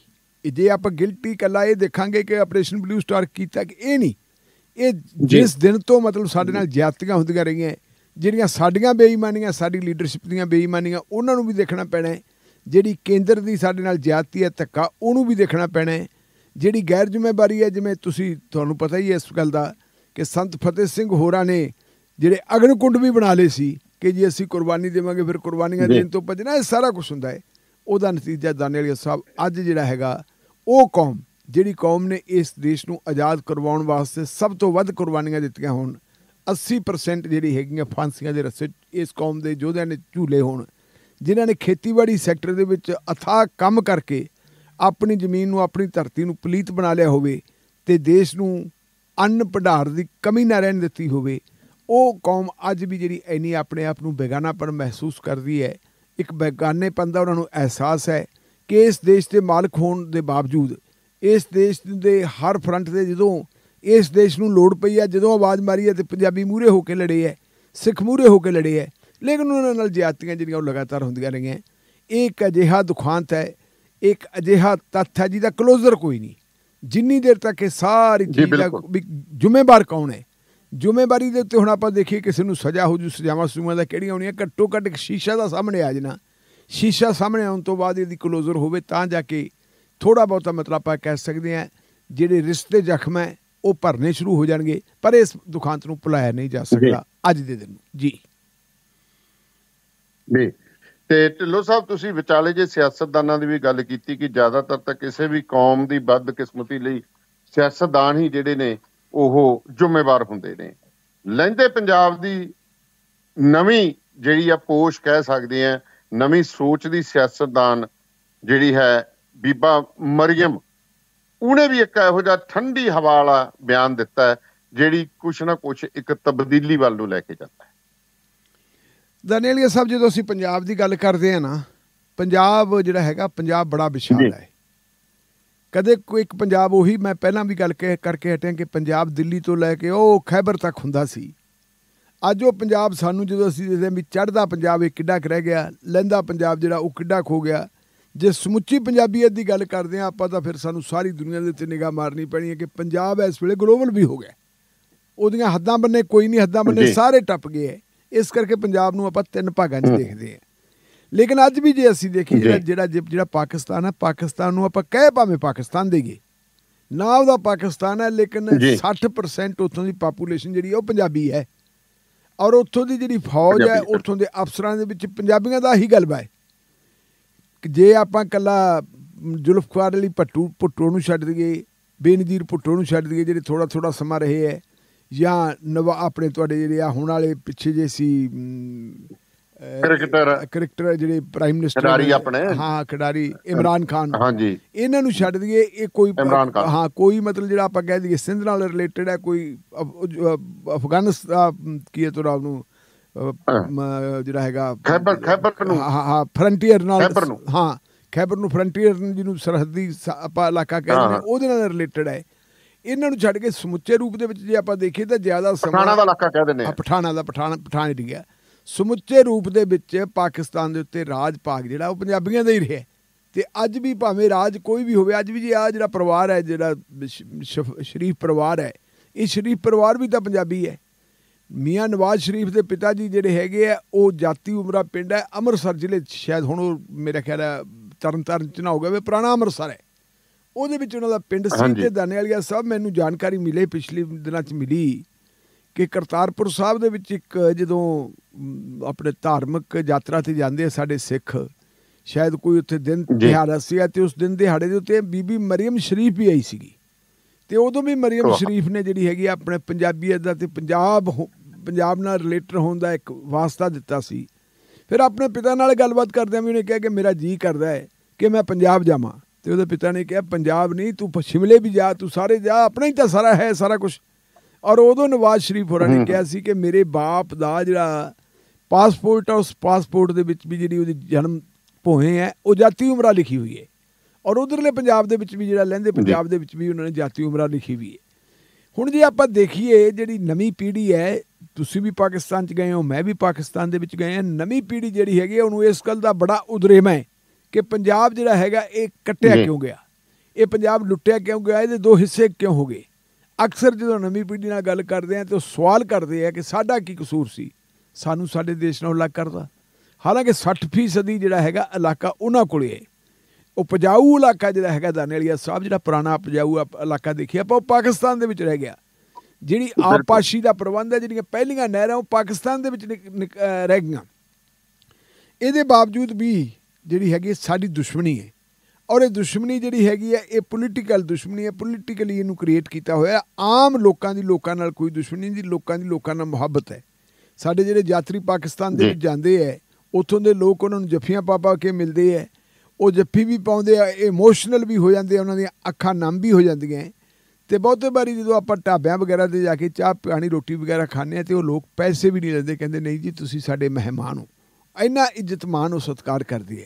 ਜੇ ਆਪਾਂ ਗਿਲਟੀ ਕੱਲਾ ਇਹ ਦੇਖਾਂਗੇ ਕਿ ਆਪਰੇਸ਼ਨ ਬਲੂ ਸਟਾਰ ਕੀਤਾ ਕਿ ਇਹ ਨਹੀਂ। ਇਹ ਜਿਸ ਦਿਨ ਤੋਂ ਮਤਲਬ ਸਾਡੇ ਨਾਲ ਜ਼ਿਆਦਤੀਆਂ ਹੁੰਦੀਆਂ ਰਹੀਆਂ ਜਿਹੜੀਆਂ ਸਾਡੀਆਂ ਬੇਈਮਾਨੀਆਂ ਸਾਡੀ ਲੀਡਰਸ਼ਿਪ ਦੀਆਂ ਬੇਈਮਾਨੀਆਂ ਉਹਨਾਂ ਨੂੰ ਵੀ ਦੇਖਣਾ ਪੈਣਾ ਹੈ। ਜਿਹੜੀ ਕੇਂਦਰ ਦੀ ਸਾਡੇ ਨਾਲ ਜ਼ਿਆਦਤੀ ਹੈ ਧੱਕਾ ਉਹਨੂੰ ਵੀ ਦੇਖਣਾ ਪੈਣਾ ਹੈ। ਜਿਹੜੀ ਗੈਰ ਜ਼ਿੰਮੇਵਾਰੀ ਹੈ ਜਿਵੇਂ ਤੁਸੀਂ ਤੁਹਾਨੂੰ ਪਤਾ ਹੀ ਹੈ ਇਸ ਗੱਲ ਦਾ ਕਿ ਸੰਤ ਫਤਿਹ ਸਿੰਘ ਹੋਰਾਂ ਨੇ ਜਿਹੜੇ ਅਗਨ ਕੁੰਡ ਵੀ ਬਣਾ ਲਏ ਸੀ ਕਿ ਜੀ ਅਸੀਂ ਕੁਰਬਾਨੀ ਦੇਵਾਂਗੇ ਫਿਰ ਕੁਰਬਾਨੀਆਂ ਦੇਣ ਤੋਂ ਭੱਜਣਾ ਇਹ ਸਾਰਾ ਕੁਝ ਹੁੰਦਾ ਹੈ। ਉਹਦਾ ਨਤੀਜਾ ਦਾਨੇ ਵਾਲੀ ਸਾਹਿਬ ਅੱਜ ਜਿਹੜਾ ਹੈਗਾ ਉਹ ਕੌਮ ਜਿਹੜੀ ਕੌਮ ਨੇ ਇਸ ਦੇਸ਼ ਨੂੰ ਆਜ਼ਾਦ ਕਰਵਾਉਣ ਵਾਸਤੇ ਸਭ ਤੋਂ ਵੱਧ ਕੁਰਬਾਨੀਆਂ ਦਿੱਤੀਆਂ ਹੋਣ 80% ਜਿਹੜੀ ਹੈਗੀਆਂ ਫਾਂਸੀਆਂ ਦੇ ਰਸਤੇ ਇਸ ਕੌਮ ਦੇ ਯੋਧਿਆਂ ਨੇ ਝੂਲੇ ਹੋਣ। ਜਿਨ੍ਹਾਂ ਨੇ ਖੇਤੀਬਾੜੀ ਸੈਕਟਰ ਦੇ ਵਿੱਚ ਅਥਾਹ ਕੰਮ ਕਰਕੇ ਆਪਣੀ ਜ਼ਮੀਨ ਨੂੰ, ਆਪਣੀ ਧਰਤੀ ਨੂੰ ਪਲੀਤ ਬਣਾ ਲਿਆ ਹੋਵੇ ਤੇ ਦੇਸ਼ ਨੂੰ ਅੰਨ ਭੰਡਾਰ ਦੀ ਕਮੀ ਨਾ ਰਹਿਣ ਦਿੱਤੀ ਹੋਵੇ, ਉਹ ਕੌਮ ਅੱਜ ਵੀ ਜਿਹੜੀ ਐਨੀ ਆਪਣੇ ਆਪ ਨੂੰ ਬੇਗਾਨਾਪਣ ਮਹਿਸੂਸ ਕਰਦੀ ਹੈ, ਇੱਕ ਬੇਗਾਨੇਪਨ ਦਾ ਉਹਨਾਂ ਨੂੰ ਅਹਿਸਾਸ ਹੈ ਕਿ ਇਸ ਦੇਸ਼ ਦੇ ਮਾਲਕ ਹੋਣ ਦੇ ਬਾਵਜੂਦ, ਇਸ ਦੇਸ਼ ਦੇ ਹਰ ਫਰੰਟ ਤੇ ਜਦੋਂ ਇਸ ਦੇਸ਼ ਨੂੰ ਲੋੜ ਪਈ ਹੈ, ਜਦੋਂ ਆਵਾਜ਼ ਮਾਰੀ ਹੈ ਤੇ ਪੰਜਾਬੀ ਮੂਰੇ ਹੋ ਕੇ ਲੜੇ ਹੈ, ਸਿੱਖ ਮੂਰੇ ਹੋ ਕੇ ਲੜੇ ਹੈ ਲੇਕਿਨ ਉਹਨਾਂ ਨਾਲ ਜ਼ਿਆਦਤੀਆਂ ਜਿਹੜੀਆਂ ਉਹ ਲਗਾਤਾਰ ਹੁੰਦੀਆਂ ਰਹੀਆਂ। ਇਹ ਇੱਕ ਅਜਿਹਾ ਦੁਖਾਂਤ ਹੈ ਇੱਕ ਅਜਿਹਾ ਤੱਥ ਹੈ ਜਿਹਦਾ ਕਲੋਜ਼ਰ ਕੋਈ ਨਹੀਂ। ਜਿੰਨੀ ਦੇਰ ਤੱਕ ਇਹ ਸਾਰੀ ਚੀਜ਼ ਦਾ ਜ਼ਿੰਮੇਵਾਰ ਕੌਣ ਹੈ? ਜ਼ਿੰਮੇਵਾਰੀ ਦੇ ਉੱਤੇ ਹੁਣ ਆਪਾਂ ਦੇਖੀਏ ਕਿਸੇ ਨੂੰ ਸਜ਼ਾ ਹੋ ਜੂ ਸਜ਼ਾਵਾਂ ਸੂਮਾਂ ਦਾ ਕਿਹੜੀਆਂ ਹੋਣੀਆਂ ਘੱਟੋ ਘੱਟ ਇੱਕ ਸ਼ੀਸ਼ਾ ਦਾ ਸਾਹਮਣੇ ਆ ਜਣਾ। ਸ਼ੀਸ਼ਾ ਸਾਹਮਣੇ ਆਉਣ ਤੋਂ ਬਾਅਦ ਇਹਦੀ ਕਲੋਜ਼ਰ ਹੋਵੇ ਤਾਂ ਜਾ ਕੇ ਥੋੜਾ ਬਹੁਤਾ ਮਤਲਬ ਆਪਾਂ ਕਹਿ ਸਕਦੇ ਹਾਂ ਜਿਹੜੇ ਰਿਸ਼ਤੇ ਜ਼ਖਮ ਹੈ ਉਹ ਭਰਨੇ ਸ਼ੁਰੂ ਹੋ ਜਾਣਗੇ ਪਰ ਇਸ ਦੁਖਾਂਤ ਨੂੰ ਭੁਲਾਇਆ ਨਹੀਂ ਜਾ ਸਕਦਾ ਅੱਜ ਦੇ ਦਿਨ ਜੀ। ਜੀ ਤੇ ਢਿੱਲੋ ਸਾਹਿਬ, ਤੁਸੀਂ ਵਿਚਾਲੇ ਜੇ ਸਿਆਸਤਦਾਨਾਂ ਦੀ ਵੀ ਗੱਲ ਕੀਤੀ ਕਿ ਜ਼ਿਆਦਾਤਰ ਤਾਂ ਕਿਸੇ ਵੀ ਕੌਮ ਦੀ ਬਦਕਿਸਮਤੀ ਲਈ ਸਿਆਸਤਦਾਨ ਹੀ ਜਿਹੜੇ ਨੇ, ਉਹ ਜ਼ਿੰਮੇਵਾਰ ਹੁੰਦੇ ਨੇ। ਲਹਿੰਦੇ ਪੰਜਾਬ ਦੀ ਨਵੀਂ ਜਿਹੜੀ ਆ ਪੋਸ਼ ਕਹਿ ਸਕਦੇ ਆ, ਨਵੀਂ ਸੋਚ ਦੀ ਸਿਆਸਤਦਾਨ ਜਿਹੜੀ ਹੈ ਬੀਬਾ ਮਰੀਮ ਉਹਨੇ ਵੀ ਇੱਕ ਇਹੋ ਜਿਹਾ ਠੰਡੀ ਹਵਾ ਵਾਲਾ ਬਿਆਨ ਦਿੱਤਾ ਹੈ, ਜਿਹੜੀ ਕੁਛ ਨਾ ਕੁਛ ਇੱਕ ਤਬਦੀਲੀ ਵੱਲ ਨੂੰ ਲੈ ਕੇ ਜਾਂਦਾ ਹੈ। ਦਨੇਲੀਆ ਸਾਹਿਬ ਜਦੋਂ ਅਸੀਂ ਪੰਜਾਬ ਦੀ ਗੱਲ ਕਰਦੇ ਆ ਨਾ ਪੰਜਾਬ ਜਿਹੜਾ ਹੈਗਾ ਪੰਜਾਬ ਬੜਾ ਵਿਸ਼ਾਲ ਹੈ। ਕਦੇ ਕੋਈ ਇੱਕ ਪੰਜਾਬ ਉਹੀ ਮੈਂ ਪਹਿਲਾਂ ਵੀ ਗੱਲ ਕਰਕੇ ਹਟਿਆ ਕਿ ਪੰਜਾਬ ਦਿੱਲੀ ਤੋਂ ਲੈ ਕੇ ਉਹ ਖੈਬਰ ਤੱਕ ਹੁੰਦਾ ਸੀ। ਅੱਜ ਉਹ ਪੰਜਾਬ ਸਾਨੂੰ ਜਦੋਂ ਅਸੀਂ ਦੇਖਦੇ ਵੀ ਚੜਦਾ ਪੰਜਾਬ ਇਹ ਕਿੱਡਾ ਰਹਿ ਗਿਆ ਲੈਂਦਾ ਪੰਜਾਬ ਜਿਹੜਾ ਉਹ ਕਿੱਡਾ ਖੋ ਗਿਆ। ਜੇ ਸਮੁੱਚੀ ਪੰਜਾਬੀਅਤ ਦੀ ਗੱਲ ਕਰਦੇ ਆ ਆਪਾਂ ਤਾਂ ਫਿਰ ਸਾਨੂੰ ਸਾਰੀ ਦੁਨੀਆ ਦੇ ਉੱਤੇ ਨਿਗਾਹ ਮਾਰਨੀ ਪੈਣੀ ਹੈ ਕਿ ਪੰਜਾਬ ਇਸ ਵੇਲੇ ਗਲੋਬਲ ਵੀ ਹੋ ਗਿਆ। ਉਹਦੀਆਂ ਹੱਦਾਂ ਬੰਨੇ ਕੋਈ ਨਹੀਂ ਹੱਦਾਂ ਬੰਨੇ ਸਾਰੇ ਟੱਪ ਗਏ ਇਸ ਕਰਕੇ ਪੰਜਾਬ ਨੂੰ ਆਪਾਂ ਤਿੰਨ ਭਾਗਾਂ 'ਚ ਦੇਖਦੇ ਆ ਲੇਕਿਨ ਅੱਜ ਵੀ ਜੇ ਅਸੀਂ ਦੇਖੀਏ ਜਿਹੜਾ ਜਿਹੜਾ ਪਾਕਿਸਤਾਨ ਹੈ ਪਾਕਿਸਤਾਨ ਨੂੰ ਆਪਾਂ ਕਹਿ ਭਾਵੇਂ ਪਾਕਿਸਤਾਨ ਦੇਗੇ ਨਾ ਉਹਦਾ ਪਾਕਿਸਤਾਨ ਹੈ ਲੇਕਿਨ 60% ਉੱਥੋਂ ਦੀ ਪਾਪੂਲੇਸ਼ਨ ਜਿਹੜੀ ਉਹ ਪੰਜਾਬੀ ਹੈ। ਔਰ ਉੱਥੋਂ ਦੀ ਜਿਹੜੀ ਫੌਜ ਹੈ ਉੱਥੋਂ ਦੇ ਅਫਸਰਾਂ ਦੇ ਵਿੱਚ ਪੰਜਾਬੀਆਂ ਦਾ ਹੀ ਗਲਬਾ ਹੈ। ਜੇ ਆਪਾਂ ਕੱਲਾ ਜ਼ੁਲਫਕਾਰ ਲਈ ਪੱਟੂ ਪੁੱਟੋ ਨੂੰ ਛੱਡ ਦਈਏ ਬੇਨਜ਼ੀਰ ਪੁੱਟੋ ਨੂੰ ਛੱਡ ਦਈਏ ਜਿਹੜੇ ਥੋੜਾ ਥੋੜਾ ਸਮਾਂ ਰਹੇ ਹੈ ਜਾਂ ਨਵਾ ਆਪਣੇ ਤੁਹਾਡੇ ਜਿਹੜੇ ਆ ਹੁਣ ਵਾਲੇ ਪਿੱਛੇ ਜੇ ਸੀ ਕ੍ਰਿਕਟਰ ਕ੍ਰਿਕਟਰ ਜਿਹੜੇ ਪ੍ਰਾਈਮ ਮਿਨਿਸਟਰ ਖਿਡਾਰੀ ਆਪਣੇ। ਹਾਂ ਖਿਡਾਰੀ ਇਮਰਾਨ ਖਾਨ। ਹਾਂਜੀ। ਇਹਨਾਂ ਨੂੰ ਛੱਡ ਦਈਏ ਇਹ ਕੋਈ ਹਾਂ ਕੋਈ ਮਤਲਬ ਜਿਹੜਾ ਆਪਾਂ ਕਹਿ ਦਈਏ ਸਿੰਧ ਨਾਲ ਰਿਲੇਟਡ ਹੈ ਕੋਈ ਅਫਗਾਨਿਸਤਾਨ ਕੀ ਹੈ ਤੁਰਾ ਨੂੰ ਜਿਹੜਾ ਹੈਗਾ ਖੈਬਰ ਖੈਬਰ ਨੂੰ। ਹਾਂ ਹਾਂ ਫਰੰਟੀਅਰ ਨਾਲ ਹਾਂ ਖੈਬਰ ਨੂੰ ਫਰੰਟੀਅਰ ਜਿਹਨੂੰ ਸਰਹੱਦੀ ਆਪਾਂ ਇਲਾਕਾ ਕਹਿੰਦੇ ਨੇ ਉਹਦੇ ਨਾਲ ਰਿਲੇਟਡ ਹੈ। ਇਹਨਾਂ ਨੂੰ ਛੱਡ ਕੇ ਸਮੁੱਚੇ ਰੂਪ ਦੇ ਵਿੱਚ ਜੇ ਆਪਾਂ ਦੇਖੀਏ ਤਾਂ ਜ਼ਿਆਦਾ ਸਮਾਂ ਪਠਾਣਾ ਦਾ ਇਲਾਕਾ ਕਹਿ ਦਿੰਦੇ ਆ। ਪਠਾਣਾ ਦਾ ਪਠਾਣਾ ਪਠਾਣ ਹੀ ਗਿਆ ਸਮੁੱਚੇ ਰੂਪ ਦੇ ਵਿੱਚ ਪਾਕਿਸਤਾਨ ਦੇ ਉੱਤੇ ਰਾਜ ਭਾਗ ਜਿਹੜਾ ਉਹ ਪੰਜਾਬੀਆਂ ਦਾ ਹੀ ਰਿਹਾ। ਤੇ ਅੱਜ ਵੀ ਭਾਵੇਂ ਰਾਜ ਕੋਈ ਵੀ ਹੋਵੇ ਅੱਜ ਵੀ ਜੇ ਆ ਜਿਹੜਾ ਪਰਿਵਾਰ ਹੈ ਜਿਹੜਾ ਸ਼ਰੀਫ ਪਰਿਵਾਰ ਹੈ ਇਹ ਸ਼ਰੀਫ ਪਰਿਵਾਰ ਵੀ ਤਾਂ ਪੰਜਾਬੀ ਹੈ। ਮੀਆਂ ਨਵਾਜ਼ ਸ਼ਰੀਫ ਦੇ ਪਿਤਾ ਜੀ ਜਿਹੜੇ ਹੈਗੇ ਆ ਉਹ ਜਾਤੀ ਉਮਰਾ ਪਿੰਡ ਹੈ। ਅੰਮ੍ਰਿਤਸਰ ਜ਼ਿਲ੍ਹੇ ਸ਼ਾਇਦ ਹੁਣ ਉਹ ਮੇਰਾ ਖਿਆਲ ਹੈ ਤਰਨਤਾਰਨ ਚ ਨਾ ਹੋ ਗਿਆ ਵੇ ਪੁਰਾਣਾ ਅੰਮ੍ਰਿਤਸਰ ਹੈ। ਉਹਦੇ ਵਿੱਚ ਉਹਨਾਂ ਦਾ ਪਿੰਡ ਸੀ ਤੇ ਦਾਨੇ ਵਾਲੀਆ ਸਾਹਿਬ ਮੈਨੂੰ ਜਾਣਕਾਰੀ ਮਿਲੇ ਪਿਛਲੇ ਦਿਨਾਂ 'ਚ ਮਿਲੀ ਕਿ ਕਰਤਾਰਪੁਰ ਸਾਹਿਬ ਦੇ ਵਿੱਚ ਇੱਕ ਜਦੋਂ ਆਪਣੇ ਧਾਰਮਿਕ ਯਾਤਰਾ ਤੇ ਜਾਂਦੇ ਆ ਸਾਡੇ ਸਿੱਖ ਸ਼ਾਇਦ ਕੋਈ ਉੱਥੇ ਦਿਨ ਦਿਹਾੜਾ ਸੀ ਤੇ ਉਸ ਦਿਨ ਦਿਹਾੜੇ ਦੇ ਉੱਤੇ ਬੀਬੀ ਮਰੀਮ ਸ਼ਰੀਫ ਵੀ ਆਈ ਸੀਗੀ। ਤੇ ਉਦੋਂ ਵੀ ਮਰੀਮ ਸ਼ਰੀਫ ਨੇ ਜਿਹੜੀ ਹੈਗੀ ਆਪਣੇ ਪੰਜਾਬੀਅਤ ਦਾ ਤੇ ਪੰਜਾਬ ਪੰਜਾਬ ਨਾਲ ਰਿਲੇਟਡ ਹੋਣ ਦਾ ਇੱਕ ਵਾਸਤਾ ਦਿੱਤਾ ਸੀ। ਫਿਰ ਆਪਣੇ ਪਿਤਾ ਨਾਲ ਗੱਲਬਾਤ ਕਰਦਿਆਂ ਵੀ ਉਹਨੇ ਕਿਹਾ ਕਿ ਮੇਰਾ ਜੀ ਕਰਦਾ ਹੈ ਕਿ ਮੈਂ ਪੰਜਾਬ ਜਾਵਾਂ। ਤੇ ਉਹਦੇ ਪਿਤਾ ਨੇ ਕਿਹਾ ਪੰਜਾਬ ਨਹੀਂ ਤੂੰ ਸ਼ਿਮਲੇ ਵੀ ਜਾ ਤੂੰ ਸਾਰੇ ਜਾ ਆਪਣਾ ਹੀ ਤਾਂ ਸਾਰਾ ਹੈ ਸਾਰਾ ਕੁਝ ਔਰ ਉਦੋਂ ਨਵਾਜ਼ ਸ਼ਰੀਫ ਹੋਰਾਂ ਨੇ ਕਿਹਾ ਸੀ ਕਿ ਮੇਰੇ ਬਾਪ ਦਾ ਜਿਹੜਾ ਪਾਸਪੋਰਟ ਹੈ ਉਸ ਪਾਸਪੋਰਟ ਦੇ ਵਿੱਚ ਵੀ ਜਿਹੜੀ ਉਹਦੀ ਜਨਮ ਭੋਏ ਹੈ ਉਹ ਜਾਤੀ ਉਮਰਾ ਲਿਖੀ ਹੋਈ ਹੈ। ਔਰ ਉਧਰਲੇ ਪੰਜਾਬ ਦੇ ਵਿੱਚ ਵੀ ਜਿਹੜਾ ਲੈਂਦੇ ਪੰਜਾਬ ਦੇ ਵਿੱਚ ਵੀ ਉਹਨਾਂ ਨੇ ਜਾਤੀ ਉਮਰਾ ਲਿਖੀ ਹੋਈ ਹੈ। ਹੁਣ ਜੇ ਆਪਾਂ ਦੇਖੀਏ ਜਿਹੜੀ ਨਵੀਂ ਪੀੜ੍ਹੀ ਹੈ ਤੁਸੀਂ ਵੀ ਪਾਕਿਸਤਾਨ 'ਚ ਗਏ ਹੋ ਮੈਂ ਵੀ ਪਾਕਿਸਤਾਨ ਦੇ ਵਿੱਚ ਗਏ ਹਾਂ ਨਵੀਂ ਪੀੜ੍ਹੀ ਜਿਹੜੀ ਹੈਗੀ ਉਹਨੂੰ ਇਸ ਗੱਲ ਦਾ ਬੜਾ ਉਦਰੇਮਾ ਹੈ ਕਿ ਪੰਜਾਬ ਜਿਹੜਾ ਹੈਗਾ ਇਹ ਕੱਟਿਆ ਕਿਉਂ ਗਿਆ? ਇਹ ਪੰਜਾਬ ਲੁੱਟਿਆ ਕਿਉਂ ਗਿਆ? ਇਹਦੇ ਦੋ ਹਿੱਸੇ ਕਿਉਂ ਹੋ ਗਏ? ਅਕਸਰ ਜਦੋਂ ਨਵੀਂ ਪੀੜ੍ਹੀ ਨਾਲ ਗੱਲ ਕਰਦੇ ਆ ਤੇ ਉਹ ਸਵਾਲ ਕਰਦੇ ਆ ਕਿ ਸਾਡਾ ਕੀ ਕਸੂਰ ਸੀ? ਸਾਨੂੰ ਸਾਡੇ ਦੇਸ਼ ਨਾਲ ਅਲੱਗ ਕਰਦਾ। ਹਾਲਾਂਕਿ 60% ਜਿਹੜਾ ਹੈਗਾ ਇਲਾਕਾ ਉਹਨਾਂ ਕੋਲੇ ਹੈ। ਉਹ ਪਜਾਊ ਇਲਾਕਾ ਜਿਹੜਾ ਹੈਗਾ ਦਾਨੇਲੀਆ ਸਾਹਿਬ ਜਿਹੜਾ ਪੁਰਾਣਾ ਪਜਾਊ ਇਲਾਕਾ ਦੇਖਿਆ ਆਪਾਂ ਉਹ ਪਾਕਿਸਤਾਨ ਦੇ ਵਿੱਚ ਰਹਿ ਗਿਆ। ਜਿਹੜੀ ਆਪਾਸ਼ੀ ਦਾ ਪ੍ਰਬੰਧ ਹੈ ਜਿਹੜੀਆਂ ਪਹਿਲੀਆਂ ਨਹਿਰਾਂ ਉਹ ਪਾਕਿਸਤਾਨ ਦੇ ਵਿੱਚ ਰਹਿ ਗਈਆਂ। ਇਹਦੇ ਬਾਵਜੂਦ ਵੀ ਜਿਹੜੀ ਹੈਗੀ ਸਾਡੀ ਦੁਸ਼ਮਣੀ ਹੈ। ਔਰ ਇਹ ਦੁਸ਼ਮਣੀ ਜਿਹੜੀ ਹੈਗੀ ਹੈ ਇਹ ਪੋਲੀਟੀਕਲ ਦੁਸ਼ਮਣੀ ਹੈ। ਪੋਲੀਟੀਕਲੀ ਇਹਨੂੰ ਕ੍ਰੀਏਟ ਕੀਤਾ ਹੋਇਆ ਆਮ ਲੋਕਾਂ ਦੀ ਲੋਕਾਂ ਨਾਲ ਕੋਈ ਦੁਸ਼ਮਣੀ ਨਹੀਂ ਲੋਕਾਂ ਦੀ ਲੋਕਾਂ ਨਾਲ ਮੁਹੱਬਤ ਹੈ। ਸਾਡੇ ਜਿਹੜੇ ਯਾਤਰੀ ਪਾਕਿਸਤਾਨ ਦੇ ਵਿੱਚ ਜਾਂਦੇ ਐ ਉੱਥੋਂ ਦੇ ਲੋਕ ਉਹਨਾਂ ਨੂੰ ਜੱਫੀਆਂ ਪਾ ਪਾ ਕੇ ਮਿਲਦੇ ਐ ਉਹ ਜੱਫੀ ਵੀ ਪਾਉਂਦੇ ਆ ਇਮੋਸ਼ਨਲ ਵੀ ਹੋ ਜਾਂਦੇ ਆ ਉਹਨਾਂ ਦੀਆਂ ਅੱਖਾਂ ਨਮ ਵੀ ਹੋ ਜਾਂਦੀਆਂ ਤੇ ਬਹੁਤੇ ਵਾਰੀ ਜਦੋਂ ਆਪਾਂ ਢਾਬਿਆਂ ਵਗੈਰਾ ਤੇ ਜਾ ਕੇ ਚਾਹ ਪਾਣੀ ਰੋਟੀ ਵਗੈਰਾ ਖਾਂਦੇ ਆ ਤੇ ਉਹ ਲੋਕ ਪੈਸੇ ਵੀ ਨਹੀਂ ਲੈਂਦੇ ਕਹਿੰਦੇ ਨਹੀਂ ਜੀ ਤੁਸੀਂ ਸਾਡੇ ਮਹਿਮਾਨ ਹੋ। ਇੰਨਾ ਇੱਜ਼ਤ ਮਾਨ ਉਹ ਸਤਿਕਾਰ ਕਰਦੇ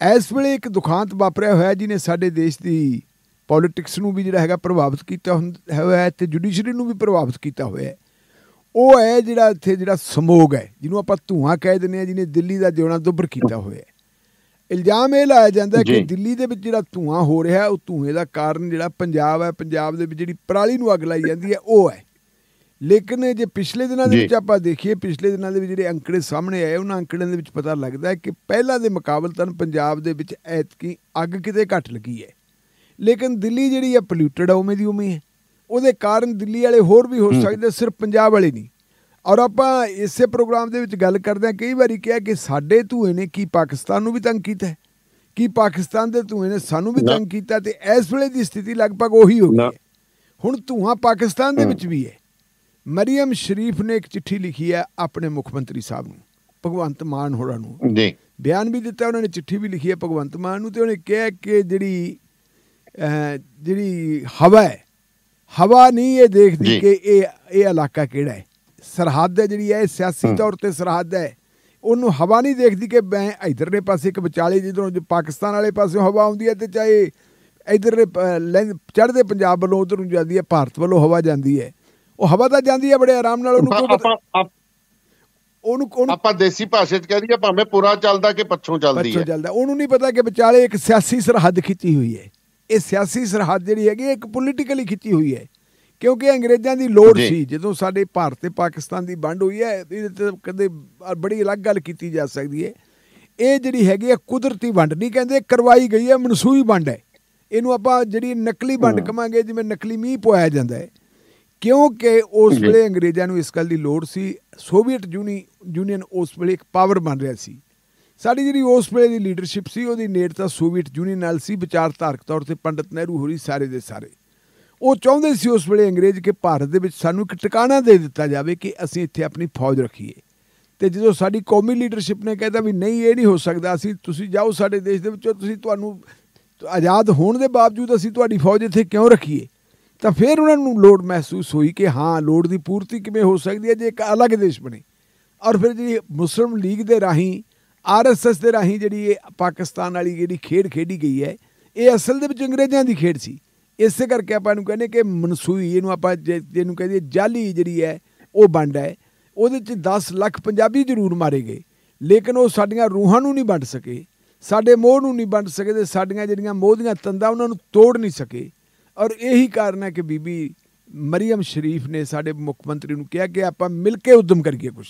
ਐ ਇਸ ਵੇਲੇ ਇੱਕ ਦੁਖਾਂਤ ਵਾਪਰਿਆ ਹੋਇਆ ਜਿਹਨੇ ਸਾਡੇ ਦੇਸ਼ ਦੀ ਪੋਲਿਟਿਕਸ ਨੂੰ ਵੀ ਜਿਹੜਾ ਹੈਗਾ ਪ੍ਰਭਾਵਿਤ ਕੀਤਾ ਹੋਇਆ ਹੈ ਤੇ ਜੁਡੀਸ਼ਰੀ ਨੂੰ ਵੀ ਪ੍ਰਭਾਵਿਤ ਕੀਤਾ ਹੋਇਆ ਹੈ। ਉਹ ਹੈ ਜਿਹੜਾ ਇੱਥੇ ਜਿਹੜਾ ਸਮੋਗ ਹੈ ਜਿਹਨੂੰ ਆਪਾਂ ਧੂਆਂ ਕਹਿ ਦਿੰਦੇ ਆ ਜਿਹਨੇ ਦਿੱਲੀ ਦਾ ਜਿਉਣਾ ਦੁੱਬਰ ਕੀਤਾ ਹੋਇਆ ਹੈ। ਇਲਜ਼ਾਮ ਇਹ ਲਾਇਆ ਜਾਂਦਾ ਕਿ ਦਿੱਲੀ ਦੇ ਵਿੱਚ ਜਿਹੜਾ ਧੂਆਂ ਹੋ ਰਿਹਾ ਉਹ ਧੂਏ ਦਾ ਕਾਰਨ ਜਿਹੜਾ ਪੰਜਾਬ ਹੈ ਪੰਜਾਬ ਦੇ ਵਿੱਚ ਜਿਹੜੀ ਪਰਾਲੀ ਨੂੰ ਅੱਗ ਲਾਈ ਜਾਂਦੀ ਹੈ ਉਹ ਹੈ। ਲੇਕਿਨ ਜੇ ਪਿਛਲੇ ਦਿਨਾਂ ਦੇ ਵਿੱਚ ਆਪਾਂ ਦੇਖੀਏ ਪਿਛਲੇ ਦਿਨਾਂ ਦੇ ਵਿੱਚ ਜਿਹੜੇ ਅੰਕੜੇ ਸਾਹਮਣੇ ਆਏ ਉਹਨਾਂ ਅੰਕੜਿਆਂ ਦੇ ਵਿੱਚ ਪਤਾ ਲੱਗਦਾ ਹੈ ਕਿ ਪਹਿਲਾਂ ਦੇ ਮੁਕਾਬਲਤਨ ਪੰਜਾਬ ਦੇ ਵਿੱਚ ਐਤਕੀ ਅੱਗ ਕਿਤੇ ਘੱਟ ਲੱਗੀ ਹੈ। ਲੇਕਿਨ ਦਿੱਲੀ ਜਿਹੜੀ ਹੈ ਪੋਲਿਊਟਡ ਹੈ ਉਵੇਂ ਦੀ ਉਵੇਂ ਹੈ ਉਹਦੇ ਕਾਰਨ ਦਿੱਲੀ ਵਾਲੇ ਹੋਰ ਵੀ ਹੋ ਸਕਦੇ ਸਿਰਫ ਪੰਜਾਬ ਵਾਲੇ ਨਹੀਂ। ਔਰ ਆਪਾਂ ਇਸੇ ਪ੍ਰੋਗਰਾਮ ਦੇ ਵਿੱਚ ਗੱਲ ਕਰਦੇ ਹਾਂ ਕਈ ਵਾਰੀ ਕਿਹਾ ਕਿ ਸਾਡੇ ਧੂਏ ਨੇ ਕੀ ਪਾਕਿਸਤਾਨ ਨੂੰ ਵੀ ਤੰਗ ਕੀਤਾ ਕੀ ਪਾਕਿਸਤਾਨ ਦੇ ਧੂਏ ਨੇ ਸਾਨੂੰ ਵੀ ਤੰਗ ਕੀਤਾ ਤੇ ਇਸ ਵੇਲੇ ਦੀ ਸਥਿਤੀ ਲਗਭਗ ਉਹੀ ਹੋ ਗਈ ਹੈ। ਹੁਣ ਧੂਆ ਪਾਕਿਸਤਾਨ ਦੇ ਵਿੱਚ ਵੀ ਹੈ। ਮਰੀਮ ਸ਼ਰੀਫ ਨੇ ਇੱਕ ਚਿੱਠੀ ਲਿਖੀ ਹੈ ਆਪਣੇ ਮੁੱਖ ਮੰਤਰੀ ਸਾਹਿਬ ਨੂੰ ਭਗਵੰਤ ਮਾਨ ਹੋਰਾਂ ਨੂੰ। ਜੀ। ਬਿਆਨ ਵੀ ਦਿੱਤਾ ਉਹਨਾਂ ਨੇ ਚਿੱਠੀ ਵੀ ਲਿਖੀ ਹੈ ਭਗਵੰਤ ਮਾਨ ਨੂੰ ਤੇ ਉਹਨੇ ਕਿਹਾ ਕਿ ਜਿਹੜੀ ਜਿਹੜੀ ਹਵਾ ਹੈ ਹਵਾ ਨਹੀਂ ਇਹ ਦੇਖਦੀ ਕਿ ਇਹ ਇਹ ਇਲਾਕਾ ਕਿਹੜਾ ਹੈ? ਸਰਹੱਦ ਹੈ ਜਿਹੜੀ ਹੈ ਸਿਆਸੀ ਤੌਰ ਤੇ ਸਰਹੱਦ ਹੈ। ਉਹਨੂੰ ਹਵਾ ਨਹੀਂ ਦੇਖਦੀ ਕਿ ਮੈਂ ਇਧਰਲੇ ਪਾਸੇ ਇੱਕ ਵਿਚਾਲੇ ਜਿੱਧਰੋਂ ਪਾਕਿਸਤਾਨ ਵਾਲੇ ਪਾਸੇ ਹਵਾ ਆਉਂਦੀ ਹੈ ਤੇ ਚਾਹੇ ਇਧਰਲੇ ਚੜ੍ਹਦੇ ਪੰਜਾਬ ਵੱਲੋਂ ਉਧਰ ਨੂੰ ਜਾਂਦੀ ਹੈ ਭਾਰਤ ਵੱਲੋਂ ਹਵਾ ਜਾਂਦੀ ਹੈ। ਉਹ ਹਵਾ ਤਾਂ ਜਾਂਦੀ ਹੈ ਬੜੇ ਆਰਾਮ ਨਾਲ ਉਹਨੂੰ ਕਿਉਂ ਉਹਨੂੰ ਉਹਨੂੰ ਆਪਾਂ ਦੇਸੀ ਭਾਸ਼ਾ 'ਚ ਕਹਿ ਦਈਏ ਭਾਵੇਂ ਪੁਰਾ ਚੱਲਦਾ ਕਿ ਪੱਛੋਂ ਚੱਲਦੀ ਹੈ। ਪੱਛੋਂ ਚੱਲਦਾ। ਉਹਨੂੰ ਨਹੀਂ ਪਤਾ ਕਿ ਵਿਚਾਲੇ ਇੱਕ ਸਿਆਸੀ ਸਰਹੱਦ ਖਿੱਚੀ ਹੋਈ ਹੈ। ਇਹ ਸਿਆਸੀ ਸਰਹੱਦ ਜਿਹੜੀ ਹੈਗੀ ਇੱਕ ਪੋਲੀਟੀਕਲੀ ਖਿੱਚੀ ਹੋਈ ਹੈ। ਕਿਉਂਕਿ ਅੰਗਰੇਜ਼ਾਂ ਦੀ ਲੋੜ ਸੀ ਜਦੋਂ ਸਾਡੇ ਭਾਰਤ ਤੇ ਪਾਕਿਸਤਾਨ ਦੀ ਵੰਡ ਹੋਈ ਹੈ ਇਹਦੇ ਤੇ ਕਦੇ ਬੜੀ ਅਲੱਗ ਗੱਲ ਕੀਤੀ ਜਾ ਸਕਦੀ ਹੈ। ਇਹ ਜਿਹੜੀ ਹੈਗੀ ਹੈ ਕੁਦਰਤੀ ਵੰਡ ਨਹੀਂ ਕਹਿੰਦੇ ਕਰਵਾਈ ਗਈ ਹੈ ਮਨਸੂਈ ਵੰਡ ਹੈ। ਇਹਨੂੰ ਆਪਾਂ ਜਿਹੜੀ ਨਕਲੀ ਵੰਡ ਕਵਾਂਗੇ ਜਿਵੇਂ ਨਕਲੀ ਮੀਂਹ ਪਵਾਇਆ ਜਾਂਦਾ ਹੈ ਕਿਉਂਕਿ ਉਸ ਵੇਲੇ ਅੰਗਰੇਜ਼ਾਂ ਨੂੰ ਇਸ ਗੱਲ ਦੀ ਲੋੜ ਸੀ ਸੋਵੀਅਤ ਯੂਨੀਅਨ ਉਸ ਵੇਲੇ ਇੱਕ ਪਾਵਰ ਬਣ ਰਿਹਾ ਸੀ। ਸਾਡੀ ਜਿਹੜੀ ਉਸ ਵੇਲੇ ਦੀ ਲੀਡਰਸ਼ਿਪ ਸੀ ਉਹਦੀ ਨੇੜਤਾ ਸੋਵੀਅਤ ਯੂਨੀਅਨ ਨਾਲ ਸੀ ਵਿਚਾਰਧਾਰਕ ਤੌਰ ਤੇ ਪੰਡਤ ਨਹਿਰੂ ਹੋਰੀ ਸਾਰੇ ਦੇ ਸਾਰੇ। ਉਹ ਚਾਹੁੰਦੇ ਸੀ ਉਸ ਵੇਲੇ ਅੰਗਰੇਜ਼ ਕਿ ਭਾਰਤ ਦੇ ਵਿੱਚ ਸਾਨੂੰ ਇੱਕ ਟਿਕਾਣਾ ਦੇ ਦਿੱਤਾ ਜਾਵੇ ਕਿ ਅਸੀਂ ਇੱਥੇ ਆਪਣੀ ਫੌਜ ਰੱਖੀਏ। ਤੇ ਜਦੋਂ ਸਾਡੀ ਕੌਮੀ ਲੀਡਰਸ਼ਿਪ ਨੇ ਕਹਿਤਾ ਵੀ ਨਹੀਂ ਇਹ ਨਹੀਂ ਹੋ ਸਕਦਾ ਅਸੀਂ ਤੁਸੀਂ ਜਾਓ ਸਾਡੇ ਦੇਸ਼ ਦੇ ਵਿੱਚੋਂ ਤੁਸੀਂ ਤੁਹਾਨੂੰ ਆਜ਼ਾਦ ਹੋਣ ਦੇ ਬਾਵਜੂਦ ਅਸੀਂ ਤੁਹਾਡੀ ਫੌਜ ਇੱਥੇ ਕਿਉਂ ਰੱਖੀਏ? ਤਾਂ ਫਿਰ ਉਹਨਾਂ ਨੂੰ ਲੋੜ ਮਹਿਸੂਸ ਹੋਈ ਕਿ ਹਾਂ, ਲੋੜ ਦੀ ਪੂਰਤੀ ਕਿਵੇਂ ਹੋ ਸਕਦੀ ਹੈ ਜੇ ਇੱਕ ਅਲੱਗ ਦੇਸ਼ ਬਣੇ। ਔਰ ਫਿਰ ਜਿਹੜੀ ਮੁਸਲਮ ਲੀਗ ਦੇ ਰਾਹੀਂ ਆਰਐਸਐਸ ਦੇ ਰਾਹੀਂ ਜਿਹੜੀ ਇਹ ਪਾਕਿਸਤਾਨ ਵਾਲੀ ਜਿਹੜੀ ਖੇਡ ਖੇਡੀ ਗਈ ਹੈ, ਇਹ ਅਸਲ ਦੇ ਵਿੱਚ ਅੰਗਰੇਜ਼ਾਂ ਦੀ ਖੇਡ ਸੀ। ਇਸੇ ਕਰਕੇ ਆਪਾਂ ਇਹਨੂੰ ਕਹਿੰਦੇ ਕਿ ਮਨਸੂਈ, ਇਹਨੂੰ ਆਪਾਂ ਜਿਹਨੂੰ ਕਹਿੰਦੇ ਜਾਲੀ ਜਿਹੜੀ ਹੈ, ਉਹ ਵੰਡ ਹੈ। ਉਹਦੇ ਚ 10 ਲੱਖ ਪੰਜਾਬੀ ਜ਼ਰੂਰ ਮਾਰੇ ਗਏ। ਲੇਕਿਨ ਉਹ ਸਾਡੀਆਂ ਰੂਹਾਂ ਨੂੰ ਨਹੀਂ ਵੰਡ ਸਕੇ, ਸਾਡੇ ਮੋਹ ਨੂੰ ਨਹੀਂ ਵੰਡ ਸਕੇ ਤੇ ਸਾਡੀਆਂ ਜਿਹੜੀਆਂ ਮੋਹ ਦੀਆਂ ਤੰਦਾਂ ਉਹਨਾਂ ਨੂੰ ਤੋੜ ਨਹੀਂ ਸਕੇ। ਔਰ ਇਹੀ ਕਾਰਨ ਹੈ ਕਿ ਬੀਬੀ ਮਰੀਮ ਸ਼ਰੀਫ ਨੇ ਸਾਡੇ ਮੁੱਖ ਮੰਤਰੀ ਨੂੰ ਕਿਹਾ ਕਿ ਆਪਾਂ ਮਿਲ ਕੇ ਉਦਮ ਕਰੀਏ ਕੁਝ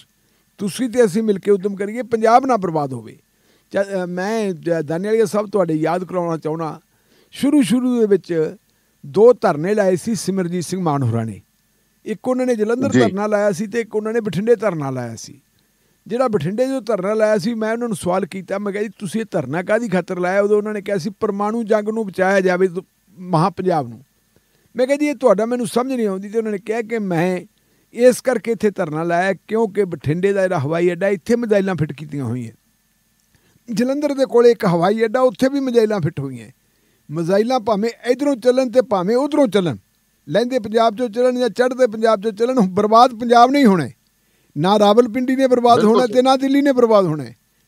ਤੁਸੀਂ ਤੇ ਅਸੀਂ ਮਿਲ ਕੇ ਉਦਮ ਕਰੀਏ ਪੰਜਾਬ ਨਾ ਬਰਬਾਦ ਹੋਵੇ। ਮੈਂ ਦਾਨੀਵਾਲੀਆ ਸਾਹਿਬ ਤੁਹਾਡੇ ਯਾਦ ਕਰਾਉਣਾ ਚਾਹਣਾ ਸ਼ੁਰੂ ਸ਼ੁਰੂ ਦੇ ਵਿੱਚ ਦੋ ਧਰਨੇ ਲਾਏ ਸੀ ਸਿਮਰਜੀਤ ਸਿੰਘ ਮਾਨ ਹੋਰਾਂ ਨੇ। ਇੱਕ ਉਹਨਾਂ ਨੇ ਜਲੰਧਰ ਧਰਨਾ ਲਾਇਆ ਸੀ ਤੇ ਇੱਕ ਉਹਨਾਂ ਨੇ ਬਠਿੰਡੇ ਧਰਨਾ ਲਾਇਆ ਸੀ। ਜਿਹੜਾ ਬਠਿੰਡੇ ਜੋ ਧਰਨਾ ਲਾਇਆ ਸੀ ਮੈਂ ਉਹਨਾਂ ਨੂੰ ਸਵਾਲ ਕੀਤਾ ਮੈਂ ਕਿਹਾ ਜੀ ਤੁਸੀਂ ਇਹ ਧਰਨਾ ਕਾਦੀ ਖਾਤਰ ਲਾਇਆ? ਉਦੋਂ ਉਹਨਾਂ ਨੇ ਕਿਹਾ ਸੀ ਪਰਮਾਣੂ ਜੰਗ ਨੂੰ ਬਚਾਇਆ ਜਾਵੇ ਮਹਾ ਪੰਜਾਬ ਨੂੰ। ਮੈਂ ਕਿਹਾ ਜੀ ਇਹ ਤੁਹਾਡਾ ਮੈਨੂੰ ਸਮਝ ਨਹੀਂ ਆਉਂਦੀ ਤੇ ਉਹਨਾਂ ਨੇ ਕਿਹਾ ਕਿ ਮੈਂ ਇਸ ਕਰਕੇ ਇੱਥੇ ਧਰਨਾ ਲਾਇਆ ਕਿਉਂਕਿ ਬਠਿੰਡੇ ਦਾ ਜਿਹੜਾ ਹਵਾਈ ਅੱਡਾ ਇੱਥੇ ਮਜ਼ਾਈਲਾਂ ਫਿੱਟ ਕੀਤੀਆਂ ਹੋਈਆਂ। ਜਲੰਧਰ ਦੇ ਕੋਲੇ ਇੱਕ ਹਵਾਈ ਅੱਡਾ ਉੱਥੇ ਵੀ ਮਜ਼ਾਈਲਾਂ ਫਿੱਟ ਹੋਈਆਂ। ਮਜ਼ਾਈਲਾਂ ਭਾਵੇਂ ਇਧਰੋਂ ਚੱਲਣ ਤੇ ਭਾਵੇਂ ਉਧਰੋਂ ਚੱਲਣ। ਲੈਂਦੇ ਪੰਜਾਬ ਚੋਂ ਚੱਲਣ ਜਾਂ ਚੜ੍ਹਦੇ ਪੰਜਾਬ ਚੋਂ ਚੱਲਣ ਬਰਬਾਦ ਪੰਜਾਬ ਨਹੀਂ ਹੋਣੇ ਨਾ ਰਾਵਲਪਿੰਡੀ ਨੇ ਬਰਬਾਦ ਹੋਣਾ ਤੇ ਨਾ ਦਿੱਲੀ ਨੇ ਬਰਬਾਦ ਹੋਣਾ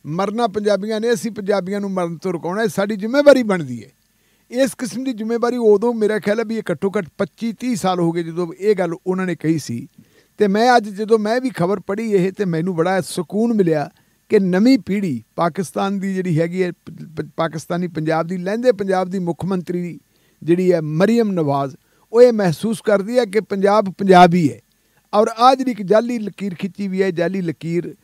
ਮਰਨਾ ਪੰਜਾਬੀਆਂ ਨੇ ਅਸੀਂ ਪੰਜਾਬੀਆਂ ਨੂੰ ਮਰਨ ਤੋਂ ਰੁਕਾਉਣਾ ਸਾਡੀ ਜ਼ਿੰਮੇਵਾਰੀ ਬਣਦੀ ਹੈ। ਇਸ ਕਿਸਮ ਦੀ ਜ਼ਿੰਮੇਵਾਰੀ ਉਦੋਂ ਮੇਰਾ ਖਿਆਲ ਹੈ ਵੀ ਇਹ ਘੱਟੋ ਘੱਟ 25 30 ਸਾਲ ਹੋ ਗਏ ਜਦੋਂ ਇਹ ਗੱਲ ਉਹਨਾਂ ਨੇ ਕਹੀ ਸੀ। ਤੇ ਮੈਂ ਅੱਜ ਜਦੋਂ ਮੈਂ ਵੀ ਖਬਰ ਪੜ੍ਹੀ ਇਹ, ਤੇ ਮੈਨੂੰ ਬੜਾ ਸਕੂਨ ਮਿਲਿਆ ਕਿ ਨਵੀਂ ਪੀੜ੍ਹੀ ਪਾਕਿਸਤਾਨ ਦੀ ਜਿਹੜੀ ਹੈਗੀ ਹੈ ਪਾਕਿਸਤਾਨੀ ਪੰਜਾਬ ਦੀ ਲਹਿੰਦੇ ਪੰਜਾਬ ਦੀ ਮੁੱਖ ਮੰਤਰੀ ਜਿਹੜੀ ਹੈ ਮਰੀਮ ਨਵਾਜ਼, ਉਹ ਇਹ ਮਹਿਸੂਸ ਕਰਦੀ ਹੈ ਕਿ ਪੰਜਾਬ ਪੰਜਾਬੀ ਹੈ। ਔਰ ਆ ਜਿਹੜੀ ਇੱਕ ਜਾਲੀ ਲਕੀਰ ਖਿੱਚੀ ਵੀ ਹੈ, ਜਾਲੀ ਲਕੀਰ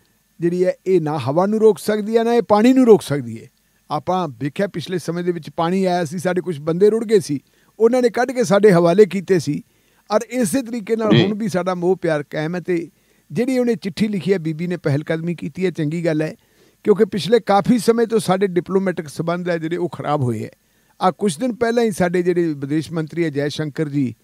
ਜਿਹੜੀ ਹੈ, ਇਹ ਨਾ ਹਵਾ ਨੂੰ ਰੋਕ ਸਕਦੀ ਹੈ, ਨਾ ਇਹ ਪਾਣੀ ਨੂੰ ਰੋਕ ਸਕਦੀ ਹੈ। ਆਪਾਂ ਵੇਖਿਆ ਪਿਛਲੇ ਸਮੇਂ ਦੇ ਵਿੱਚ ਪਾਣੀ ਆਇਆ ਸੀ ਸਾਡੇ ਕੁਝ ਬੰਦੇ ਰੁੜ ਗਏ ਸੀ ਉਹਨਾਂ ਨੇ ਕੱਢ ਕੇ ਸਾਡੇ ਹਵਾਲੇ ਕੀਤੇ ਸੀ। ਔਰ ਇਸੇ ਤਰੀਕੇ ਨਾਲ ਹੁਣ ਵੀ ਸਾਡਾ ਮੋਹ ਪਿਆਰ ਕਾਇਮ ਹੈ ਤੇ ਜਿਹੜੀ ਉਹਨੇ ਚਿੱਠੀ ਲਿਖੀ ਹੈ ਬੀਬੀ ਨੇ ਪਹਿਲ ਕਦਮੀ ਕੀਤੀ ਹੈ ਚੰਗੀ ਗੱਲ ਹੈ ਕਿਉਂਕਿ ਪਿਛਲੇ ਕਾਫੀ ਸਮੇਂ ਤੋਂ ਸਾਡੇ ਡਿਪਲੋਮੈਟਿਕ ਸਬੰਧ ਹੈ ਜਿਹੜੇ ਉਹ ਖਰਾਬ ਹੋਏ ਹੈ। ਆ ਕੁਝ ਦਿਨ ਪਹਿਲਾਂ ਹੀ ਸਾਡੇ ਜਿਹੜੇ ਵਿਦੇਸ਼ ਮੰਤਰੀ ਹੈ ਜੈ ਸ਼ੰਕਰ ਜੀ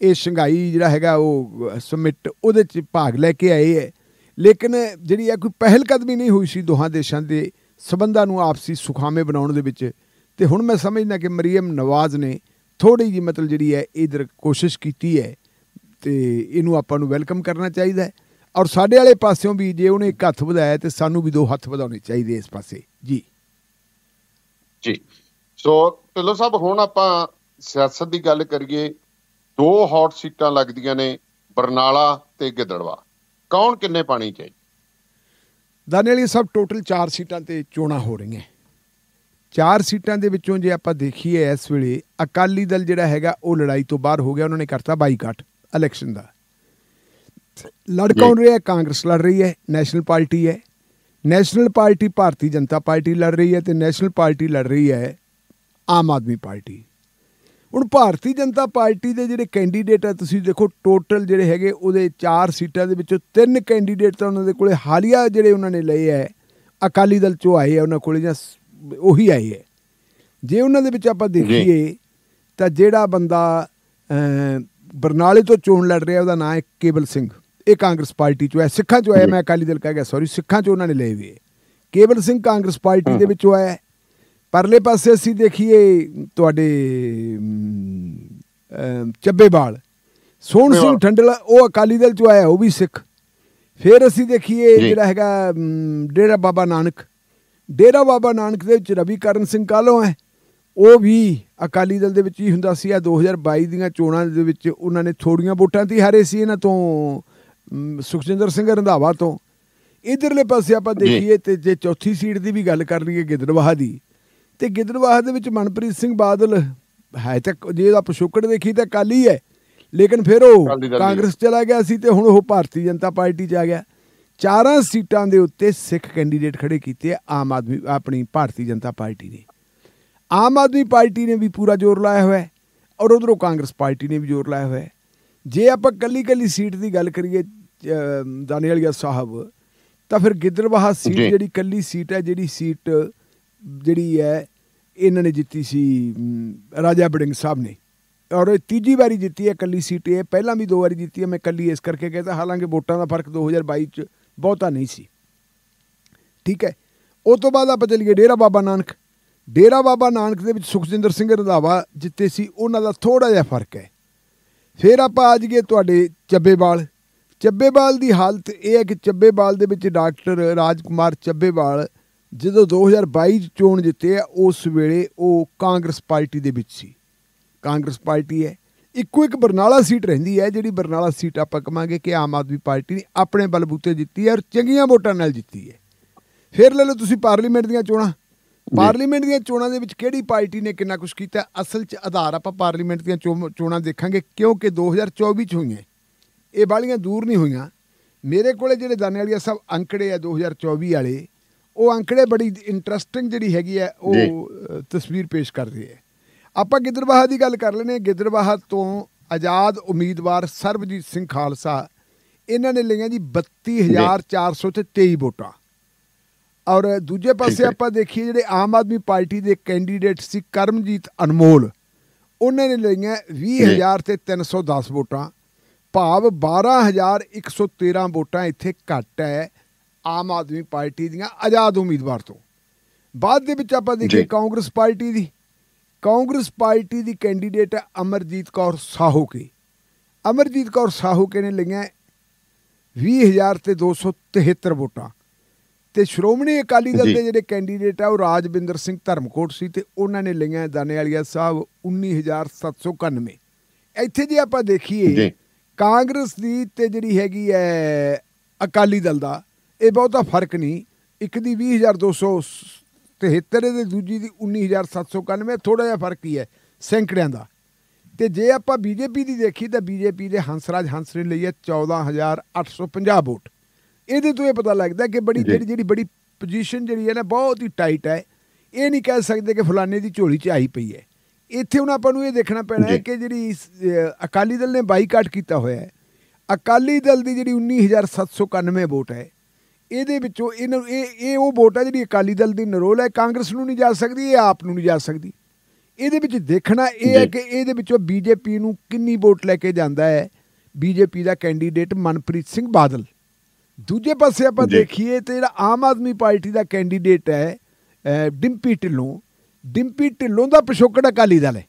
ਇਹ ਸ਼ੰਘਾਈ ਜਿਹੜਾ ਹੈਗਾ ਉਹ ਸਮਿਟ ਉਹਦੇ ਚ ਭਾਗ ਲੈ ਕੇ ਆਏ ਹੈ। ਲੇਕਿਨ ਜਿਹੜੀ ਹੈ ਕੋਈ ਪਹਿਲ ਕਦਮੀ ਨਹੀਂ ਹੋਈ ਸੀ ਦੋਹਾਂ ਦੇਸ਼ਾਂ ਦੇ ਸਬੰਧਾਂ ਨੂੰ ਆਪਸੀ ਸੁਖਾਵੇਂ ਬਣਾਉਣ ਦੇ ਵਿੱਚ ਤੇ ਹੁਣ ਮੈਂ ਸਮਝਦਾ ਕਿ ਮਰੀਮ ਨਵਾਜ਼ ਨੇ ਥੋੜੀ ਜੀ ਮਤਲਬ ਜਿਹੜੀ ਹੈ ਇਧਰ ਕੋਸ਼ਿਸ਼ ਕੀਤੀ ਹੈ ਤੇ ਇਹਨੂੰ ਆਪਾਂ ਨੂੰ ਵੈਲਕਮ ਕਰਨਾ ਚਾਹੀਦਾ ਹੈ। ਔਰ ਸਾਡੇ ਵਾਲੇ ਪਾਸਿਓਂ ਵੀ ਜੇ ਉਹਨੇ ਇੱਕ ਹੱਥ ਵਧਾਇਆ ਤੇ ਸਾਨੂੰ ਵੀ ਦੋ ਹੱਥ ਵਧਾਉਣੇ ਚਾਹੀਦੇ ਇਸ ਪਾਸੇ। ਜੀ। ਜੀ। ਸੋ ਢਿੱਲੋਂ ਸਾਹਿਬ, ਹੁਣ ਆਪਾਂ ਸਿਆਸਤ ਦੀ ਗੱਲ ਕਰੀਏ, ਦੋ ਹੌਟ ਸੀਟਾਂ ਲੱਗਦੀਆਂ ਨੇ ਬਰਨਾਲਾ ਤੇ ਗਿੱਦੜਵਾ। ਕੌਣ ਕਿੰਨੇ ਪਾਣੀ ਚਾਹੀਦਾ ਹੈ ਦਾਨੇ ਵਾਲੀ ਸਭ ਟੋਟਲ 4 ਸੀਟਾਂ ਤੇ ਚੋਣਾਂ ਹੋ ਰਹੀਆਂ। ਚਾਰ ਸੀਟਾਂ ਦੇ ਵਿੱਚੋਂ ਜੇ ਆਪਾਂ ਦੇਖੀਏ ਇਸ ਵੇਲੇ, ਅਕਾਲੀ ਦਲ ਜਿਹੜਾ ਹੈਗਾ, ਉਹ ਲੜਾਈ ਤੋਂ ਬਾਹਰ ਹੋ ਗਿਆ, ਉਹਨਾਂ ਨੇ ਕਰਤਾ ਬਾਈਕਾਟ ਇਲੈਕਸ਼ਨ ਦਾ। ਲੜ ਕੌਣ ਰਿਹਾ? ਕਾਂਗਰਸ ਲੜ ਰਹੀ ਹੈ, ਨੈਸ਼ਨਲ ਪਾਰਟੀ ਹੈ। National party Bharatiya Janata party ਲੜ ਰਹੀ ਹੈ ਤੇ ਨੈਸ਼ਨਲ ਪਾਰਟੀ ਲੜ ਰਹੀ ਹੈ ਆਮ ਆਦਮੀ ਪਾਰਟੀ। ਹੁਣ ਭਾਰਤੀ ਜਨਤਾ ਪਾਰਟੀ ਦੇ ਜਿਹੜੇ ਕੈਂਡੀਡੇਟ ਆ ਤੁਸੀਂ ਦੇਖੋ ਟੋਟਲ ਜਿਹੜੇ ਹੈਗੇ ਉਹਦੇ 4 ਸੀਟਾਂ ਦੇ ਵਿੱਚੋਂ ਤਿੰਨ ਕੈਂਡੀਡੇਟ ਤਾਂ ਉਹਨਾਂ ਦੇ ਕੋਲੇ ਹਾਲੀਆ ਜਿਹੜੇ ਉਹਨਾਂ ਨੇ ਲਏ ਹੈ ਅਕਾਲੀ ਦਲ ਚੋਂ ਆਏ ਆ ਉਹਨਾਂ ਕੋਲੇ ਜਾਂ ਉਹੀ ਆਏ ਹੈ। ਜੇ ਉਹਨਾਂ ਦੇ ਵਿੱਚ ਆਪਾਂ ਦੇਖੀਏ ਤਾਂ ਜਿਹੜਾ ਬੰਦਾ ਬਰਨਾਲੇ ਤੋਂ ਚੋਣ ਲੜ ਰਿਹਾ ਉਹਦਾ ਨਾਮ ਹੈ ਕੇਵਲ ਸਿੰਘ। ਇਹ ਕਾਂਗਰਸ ਪਾਰਟੀ ਚੋਂ ਹੈ ਸਿੱਖਾਂ ਚੋਂ ਆਇਆ ਮੈਂ ਅਕਾਲੀ ਦਲ ਕਹਿ ਗਿਆ ਸੌਰੀ ਸਿੱਖਾਂ ਚੋਂ ਉਹਨਾਂ ਨੇ ਲਏ ਵੀ ਹੈ। ਕੇਵਲ ਸਿੰਘ ਕਾਂਗਰਸ ਪਾਰਟੀ ਦੇ ਵਿੱਚੋਂ ਆਇਆ। ਪਰਲੇ ਪਾਸੇ ਅਸੀਂ ਦੇਖੀਏ ਤੁਹਾਡੇ ਚੱਬੇਵਾਲ ਸੋਹਣ ਸਿੰਘ। ਠੰਡਲ ਉਹ ਅਕਾਲੀ ਦਲ ਚੋਂ ਆਇਆ ਉਹ ਵੀ ਸਿੱਖ ਫਿਰ ਅਸੀਂ ਦੇਖੀਏ। ਜਿਹੜਾ ਹੈਗਾ ਡੇਰਾ ਬਾਬਾ ਨਾਨਕ ਡੇਰਾ ਬਾਬਾ ਨਾਨਕ ਦੇ ਵਿੱਚ ਰਵੀ ਕਰਨ ਸਿੰਘ ਕਾਲੋਂ ਹੈ ਉਹ ਵੀ ਅਕਾਲੀ ਦਲ ਦੇ ਵਿੱਚ ਹੀ ਹੁੰਦਾ ਸੀ ਆ 2022 ਦੀਆਂ ਚੋਣਾਂ ਦੇ ਵਿੱਚ ਉਹਨਾਂ ਨੇ ਥੋੜੀਆਂ ਵੋਟਾਂ ਤੇ ਹਾਰੇ ਸੀ ਇਹਨਾਂ ਤੋਂ ਸੁਖਜਿੰਦਰ ਸਿੰਘ ਰੰਧਾਵਾ ਤੋਂ ਇਧਰਲੇ ਪਾਸੇ ਆਪਾਂ। ਦੇਖੀਏ ਤੇ ਜੇ ਚੌਥੀ ਸੀਟ ਦੀ ਵੀ ਗੱਲ ਕਰ ਲਈਏ ਗਿੱਦੜਵਾਹ ਦੀ ਤੇ ਗਿੱਦੜਵਾਹ ਦੇ ਵਿੱਚ ਮਨਪ੍ਰੀਤ ਸਿੰਘ ਬਾਦਲ ਹੈ ਤਾਂ ਜੇ ਇਹਦਾ ਪਿਛੋਕੜ ਦੇਖੀ ਤਾਂ ਅਕਾਲੀ ਹੈ ਲੇਕਿਨ ਫਿਰ ਉਹ। ਕਾਂਗਰਸ ਚਲਾ ਗਿਆ ਸੀ ਤੇ ਹੁਣ ਉਹ ਭਾਰਤੀ ਜਨਤਾ ਪਾਰਟੀ 'ਚ ਆ ਗਿਆ ਚਾਰਾਂ ਸੀਟਾਂ ਦੇ ਉੱਤੇ ਸਿੱਖ ਕੈਂਡੀਡੇਟ ਖੜੇ ਕੀਤੇ ਆਮ ਆਦਮੀ ਆਪਣੀ ਭਾਰਤੀ ਜਨਤਾ ਪਾਰਟੀ ਨੇ ਆਮ ਆਦਮੀ ਪਾਰਟੀ ਨੇ ਵੀ ਪੂਰਾ ਜ਼ੋਰ ਲਾਇਆ ਹੋਇਆ ਹੈ ਔਰ ਉਧਰੋਂ ਕਾਂਗਰਸ ਪਾਰਟੀ ਨੇ ਵੀ ਜ਼ੋਰ ਲਾਇਆ ਹੋਇਆ ਹੈ ਜੇ ਆਪਾਂ ਕੱਲੀ ਕੱਲੀ ਸੀਟ ਦੀ ਗੱਲ ਕਰੀਏ ਦਾਨੇਵਾਲੀਆ ਸਾਹਿਬ ਤਾਂ ਫਿਰ ਗਿੱਦੜਵਾਹਾ ਸੀਟ। ਜਿਹੜੀ ਕੱਲੀ ਸੀਟ ਹੈ ਜਿਹੜੀ ਸੀਟ ਜਿਹੜੀ ਹੈ ਇਹਨਾਂ ਨੇ ਜਿੱਤੀ ਸੀ ਰਾਜਾ ਬੜਿੰਗ ਸਾਹਿਬ ਨੇ। ਔਰ ਇਹ ਤੀਜੀ ਵਾਰੀ ਜਿੱਤੀ ਹੈ ਕੱਲੀ ਸੀਟ, ਇਹ ਪਹਿਲਾਂ ਵੀ ਦੋ ਵਾਰੀ ਜਿੱਤੀ ਹੈ, ਮੈਂ ਕੱਲੀ ਇਸ ਕਰਕੇ ਕਹਿੰਦਾ, ਹਾਲਾਂਕਿ ਵੋਟਾਂ ਦਾ ਫ਼ਰਕ 2022 ਚ ਬਹੁਤਾ ਨਹੀਂ ਸੀ। ਠੀਕ ਹੈ ਉਸ ਤੋਂ ਬਾਅਦ ਆਪਾਂ ਚਲੀਏ ਡੇਰਾ ਬਾਬਾ ਨਾਨਕ। ਡੇਰਾ ਬਾਬਾ ਨਾਨਕ ਦੇ ਵਿੱਚ ਸੁਖਜਿੰਦਰ ਸਿੰਘ ਰੰਧਾਵਾ ਜਿੱਤੇ ਸੀ, ਉਹਨਾਂ ਦਾ ਥੋੜਾ ਜਿਹਾ ਫ਼ਰਕ ਹੈ। ਫਿਰ ਆਪਾਂ ਆ ਜਾਈਏ ਤੁਹਾਡੇ ਚੱਬੇਵਾਲ। ਚੱਬੇਵਾਲ ਦੀ ਹਾਲਤ ਇਹ ਹੈ ਕਿ ਚੱਬੇਵਾਲ ਦੇ ਵਿੱਚ ਡਾਕਟਰ ਰਾਜਕੁਮਾਰ ਚੱਬੇਵਾਲ ਜਦੋਂ 2022 ਚ ਚੋਣ ਜਿੱਤੇ ਆ ਉਸ ਵੇਲੇ ਉਹ ਕਾਂਗਰਸ ਪਾਰਟੀ ਦੇ ਵਿੱਚ ਸੀ। ਕਾਂਗਰਸ ਪਾਰਟੀ ਹੈ। ਇੱਕੋ ਇੱਕ ਬਰਨਾਲਾ ਸੀਟ ਰਹਿੰਦੀ ਹੈ ਜਿਹੜੀ ਬਰਨਾਲਾ ਸੀਟ ਆਪਾਂ ਕਹਾਂਗੇ ਕਿ ਆਮ ਆਦਮੀ ਪਾਰਟੀ ਨੇ ਆਪਣੇ ਬਲਬੂਤੇ ਜਿੱਤੀ ਹੈ ਔਰ ਚੰਗੀਆਂ ਵੋਟਾਂ ਨਾਲ ਜਿੱਤੀ ਹੈ। ਫਿਰ ਲੈ ਲਓ ਤੁਸੀਂ ਪਾਰਲੀਮੈਂਟ ਦੀਆਂ ਚੋਣਾਂ। ਪਾਰਲੀਮੈਂਟ ਦੀਆਂ ਚੋਣਾਂ ਦੇ ਵਿੱਚ ਕਿਹੜੀ ਪਾਰਟੀ ਨੇ ਕਿੰਨਾ ਕੁਝ ਕੀਤਾ? ਅਸਲ 'ਚ ਆਧਾਰ ਆਪਾਂ ਪਾਰਲੀਮੈਂਟ ਦੀਆਂ ਚੋਣਾਂ ਦੇਖਾਂਗੇ ਕਿਉਂਕਿ 2024 ਚ ਹੋਈਆਂ। ਇਹ ਬਾਲੀਆਂ ਦੂਰ ਨਹੀਂ ਹੋਈਆਂ। ਮੇਰੇ ਕੋਲੇ ਜਿਹੜੇ ਦਾਨੇ ਵਾਲੀਆ ਸਭ ਅੰਕੜੇ ਆ 2024 ਵਾਲੇ ਉਹ ਅੰਕੜੇ ਬੜੀ ਇੰਟਰਸਟਿੰਗ ਜਿਹੜੀ ਹੈਗੀ ਹੈ ਉਹ ਤਸਵੀਰ ਪੇਸ਼ ਕਰਦੇ ਹੈ। ਆਪਾਂ ਗਿੱਦੜਬਾਹਾ ਦੀ ਗੱਲ ਕਰ ਲੈਨੇ ਗਿੱਦੜਬਾਹਾ ਤੋਂ ਆਜ਼ਾਦ ਉਮੀਦਵਾਰ ਸਰਬਜੀਤ ਸਿੰਘ ਖਾਲਸਾ ਇਹਨਾਂ ਨੇ ਲਈਆਂ ਜੀ 32423 ਵੋਟਾਂ। ਔਰ ਦੂਜੇ ਪਾਸੇ। ਆਪਾਂ ਦੇਖੀਏ ਜਿਹੜੇ ਆਮ ਆਦਮੀ ਪਾਰਟੀ ਦੇ ਕੈਂਡੀਡੇਟ ਸੀ ਕਰਮਜੀਤ ਅਨਮੋਲ ਉਹਨਾਂ ਨੇ ਲਈਆਂ 20000 ਤੇ 310 ਵੋਟਾਂ। ਭਾਵ 12113 ਵੋਟਾਂ ਇੱਥੇ ਘੱਟ ਹੈ। ਆਮ ਆਦਮੀ ਪਾਰਟੀ ਦੀਆਂ ਆਜ਼ਾਦ ਉਮੀਦਵਾਰ ਤੋਂ ਬਾਅਦ ਦੇ ਵਿੱਚ ਆਪਾਂ ਦੇਖੀਏ। ਕਾਂਗਰਸ ਪਾਰਟੀ ਦੀ ਕਾਂਗਰਸ ਪਾਰਟੀ ਦੀ ਕੈਂਡੀਡੇਟ ਅਮਰਜੀਤ ਕੌਰ ਸਾਹੂਕੇ ਅਮਰਜੀਤ ਕੌਰ ਸਾਹੂਕੇ ਨੇ ਲਈਆਂ 20000 ਤੇ 273 ਵੋਟਾਂ ਤੇ ਸ਼੍ਰੋਮਣੀ ਅਕਾਲੀ ਦਲ। ਦੇ ਜਿਹੜੇ ਕੈਂਡੀਡੇਟ ਆ ਉਹ ਰਾਜਵਿੰਦਰ ਸਿੰਘ ਧਰਮਕੋਟ ਸੀ ਤੇ ਉਹਨਾਂ ਨੇ ਲਈਆਂ ਦਾਨੇਵਾਲੀਆ ਸਾਹਿਬ 19791 ਇੱਥੇ ਜੇ ਆਪਾਂ ਦੇਖੀਏ। ਕਾਂਗਰਸ ਦੀ ਤੇ ਜਿਹੜੀ ਹੈਗੀ ਹੈ ਅਕਾਲੀ ਦਲ ਦਾ ਇਹ ਬਹੁਤਾ ਫ਼ਰਕ ਨਹੀਂ। ਇੱਕ ਦੀ 20273 ਤੇ ਦੂਜੀ ਦੀ 19791 ਥੋੜਾ ਜਿਹਾ ਫ਼ਰਕ ਹੀ ਹੈ ਸੈਂਕੜਿਆਂ ਦਾ। ਤੇ ਜੇ ਆਪਾਂ ਬੀਜੇਪੀ ਦੀ ਦੇਖੀ ਤਾਂ ਬੀਜੇਪੀ ਦੇ ਹੰਸਰਾਜ ਹੰਸ ਨੇ ਲਈ ਹੈ 14850 ਵੋਟ। ਇਹਦੇ ਤੋਂ ਇਹ ਪਤਾ ਲੱਗਦਾ ਕਿ ਬੜੀ। ਜਿਹੜੀ ਜਿਹੜੀ ਬੜੀ ਪੋਜੀਸ਼ਨ ਜਿਹੜੀ ਹੈ ਨਾ ਬਹੁਤ ਹੀ ਟਾਈਟ ਹੈ। ਇਹ ਨਹੀਂ ਕਹਿ ਸਕਦੇ ਕਿ ਫਲਾਣੇ ਦੀ ਝੋਲੀ 'ਚ ਆਈ ਪਈ ਹੈ। ਇੱਥੇ ਹੁਣ ਆਪਾਂ ਨੂੰ ਇਹ ਦੇਖਣਾ ਪੈਣਾ ਹੈ। ਕਿ ਜਿਹੜੀ ਅਕਾਲੀ ਦਲ ਨੇ ਬਾਈਕਾਟ ਕੀਤਾ ਹੋਇਆ ਹੈ। ਅਕਾਲੀ ਦਲ ਦੀ ਜਿਹੜੀ 19791 ਵੋਟ ਹੈ ਇਹਦੇ ਵਿੱਚੋਂ ਇਹਨੂੰ ਇਹ ਇਹ ਉਹ ਵੋਟ ਹੈ ਜਿਹੜੀ ਅਕਾਲੀ ਦਲ ਦੀ ਨਰੋਲ ਹੈ ਕਾਂਗਰਸ ਨੂੰ ਨਹੀਂ ਜਾ ਸਕਦੀ ਇਹ ਆਪ ਨੂੰ ਨਹੀਂ ਜਾ ਸਕਦੀ। ਇਹਦੇ ਵਿੱਚ ਦੇਖਣਾ ਇਹ ਹੈ। ਕਿ ਇਹਦੇ ਵਿੱਚੋਂ ਬੀਜੇਪੀ ਨੂੰ ਕਿੰਨੀ ਵੋਟ ਲੈ ਕੇ ਜਾਂਦਾ ਹੈ? ਬੀਜੇਪੀ ਦਾ ਕੈਂਡੀਡੇਟ ਮਨਪ੍ਰੀਤ ਸਿੰਘ ਬਾਦਲ। ਦੂਜੇ ਪਾਸੇ ਆਪਾਂ। ਦੇਖੀਏ ਤੇ ਜਿਹੜਾ ਆਮ ਆਦਮੀ ਪਾਰਟੀ ਦਾ ਕੈਂਡੀਡੇਟ ਹੈ ਡਿੰਪੀ ਢਿੱਲੋਂ। ਡਿੰਪੀ ਢਿੱਲੋਂ ਦਾ ਪਿਛੋਕੜ ਅਕਾਲੀ ਦਲ ਹੈ।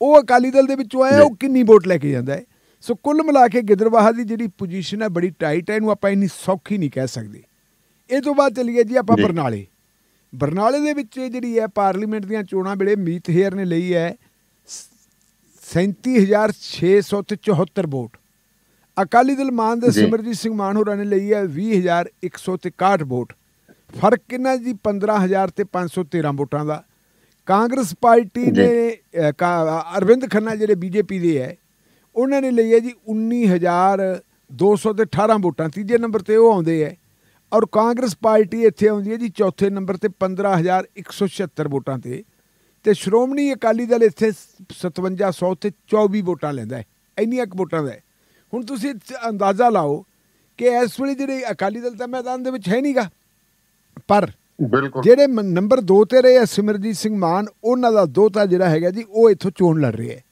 ਉਹ ਅਕਾਲੀ ਦਲ ਦੇ ਵਿੱਚੋਂ ਆਇਆ ਉਹ ਕਿੰਨੀ ਵੋਟ ਲੈ ਕੇ ਜਾਂਦਾ ਹੈ? ਸੋ ਕੁੱਲ ਮਿਲਾ ਕੇ ਗਿੱਦੜਵਾਹਾ ਦੀ ਜਿਹੜੀ ਪੋਜੀਸ਼ਨ ਹੈ ਬੜੀ ਟਾਈਟ ਹੈ ਇਹਨੂੰ ਆਪਾਂ ਇੰਨੀ ਸੌਖੀ ਨਹੀਂ ਕਹਿ ਸਕਦੇ। ਇਹ ਤੋਂ ਬਾਅਦ ਚੱਲੀਏ ਜੀ ਆਪਾਂ। ਬਰਨਾਲੇ ਬਰਨਾਲੇ ਦੇ ਵਿੱਚ ਜਿਹੜੀ ਹੈ ਪਾਰਲੀਮੈਂਟ ਦੀਆਂ ਚੋਣਾਂ ਵੇਲੇ ਮੀਤ ਹੇਅਰ ਨੇ ਲਈ ਹੈ 37674 ਤੇ 74 ਵੋਟ ਅਕਾਲੀ ਦਲ ਮਾਨ ਦੇ। ਸਿਮਰਜੀਤ ਸਿੰਘ ਮਾਨ ਹੋਰਾਂ ਨੇ ਲਈ ਹੈ 20161 ਤੇ 61 ਵੋਟ ਫ਼ਰਕ ਕਿੰਨਾ ਜੀ 15000 ਤੇ 513 ਵੋਟਾਂ ਦਾ ਕਾਂਗਰਸ ਪਾਰਟੀ। ਨੇ ਅਰਵਿੰਦ ਖੰਨਾ ਜਿਹੜੇ ਬੀਜੇਪੀ ਦੇ ਹੈ ਉਹਨਾਂ ਨੇ ਲਈ ਹੈ ਜੀ 19200 ਤੇ 18 ਵੋਟਾਂ ਤੀਜੇ ਨੰਬਰ ਤੇ ਉਹ ਆਉਂਦੇ ਹੈ ਔਰ ਕਾਂਗਰਸ ਪਾਰਟੀ ਇੱਥੇ ਆਉਂਦੀ ਹੈ ਜੀ ਚੌਥੇ ਨੰਬਰ ਤੇ 15176 ਵੋਟਾਂ ਤੇ। ਤੇ ਸ਼੍ਰੋਮਣੀ ਅਕਾਲੀ ਦਲ ਇੱਥੇ 5700 ਤੇ 24 ਵੋਟਾਂ ਲੈਂਦਾ ਹੈ। ਇੰਨੀਆਂ ਕੁ ਵੋਟਾਂ ਦਾ। ਹੁਣ ਤੁਸੀਂ ਅੰਦਾਜ਼ਾ ਲਾਓ ਕਿ ਇਸ ਵੇਲੇ ਜਿਹੜੇ ਅਕਾਲੀ ਦਲ ਤਾਂ ਮੈਦਾਨ ਦੇ ਵਿੱਚ ਹੈ ਨਹੀਂਗਾ ਪਰ ਬਿਲਕੁਲ। ਜਿਹੜੇ ਨੰਬਰ 2 ਤੇ ਰਹੇ ਆ ਸਿਮਰਜੀਤ ਸਿੰਘ ਮਾਨ ਉਹਨਾਂ ਦਾ ਦੋਤਾ ਜਿਹੜਾ ਹੈਗਾ ਜੀ ਉਹ ਇੱਥੋਂ ਚੋਣ ਲੜ ਰਿਹਾ ਹੈ।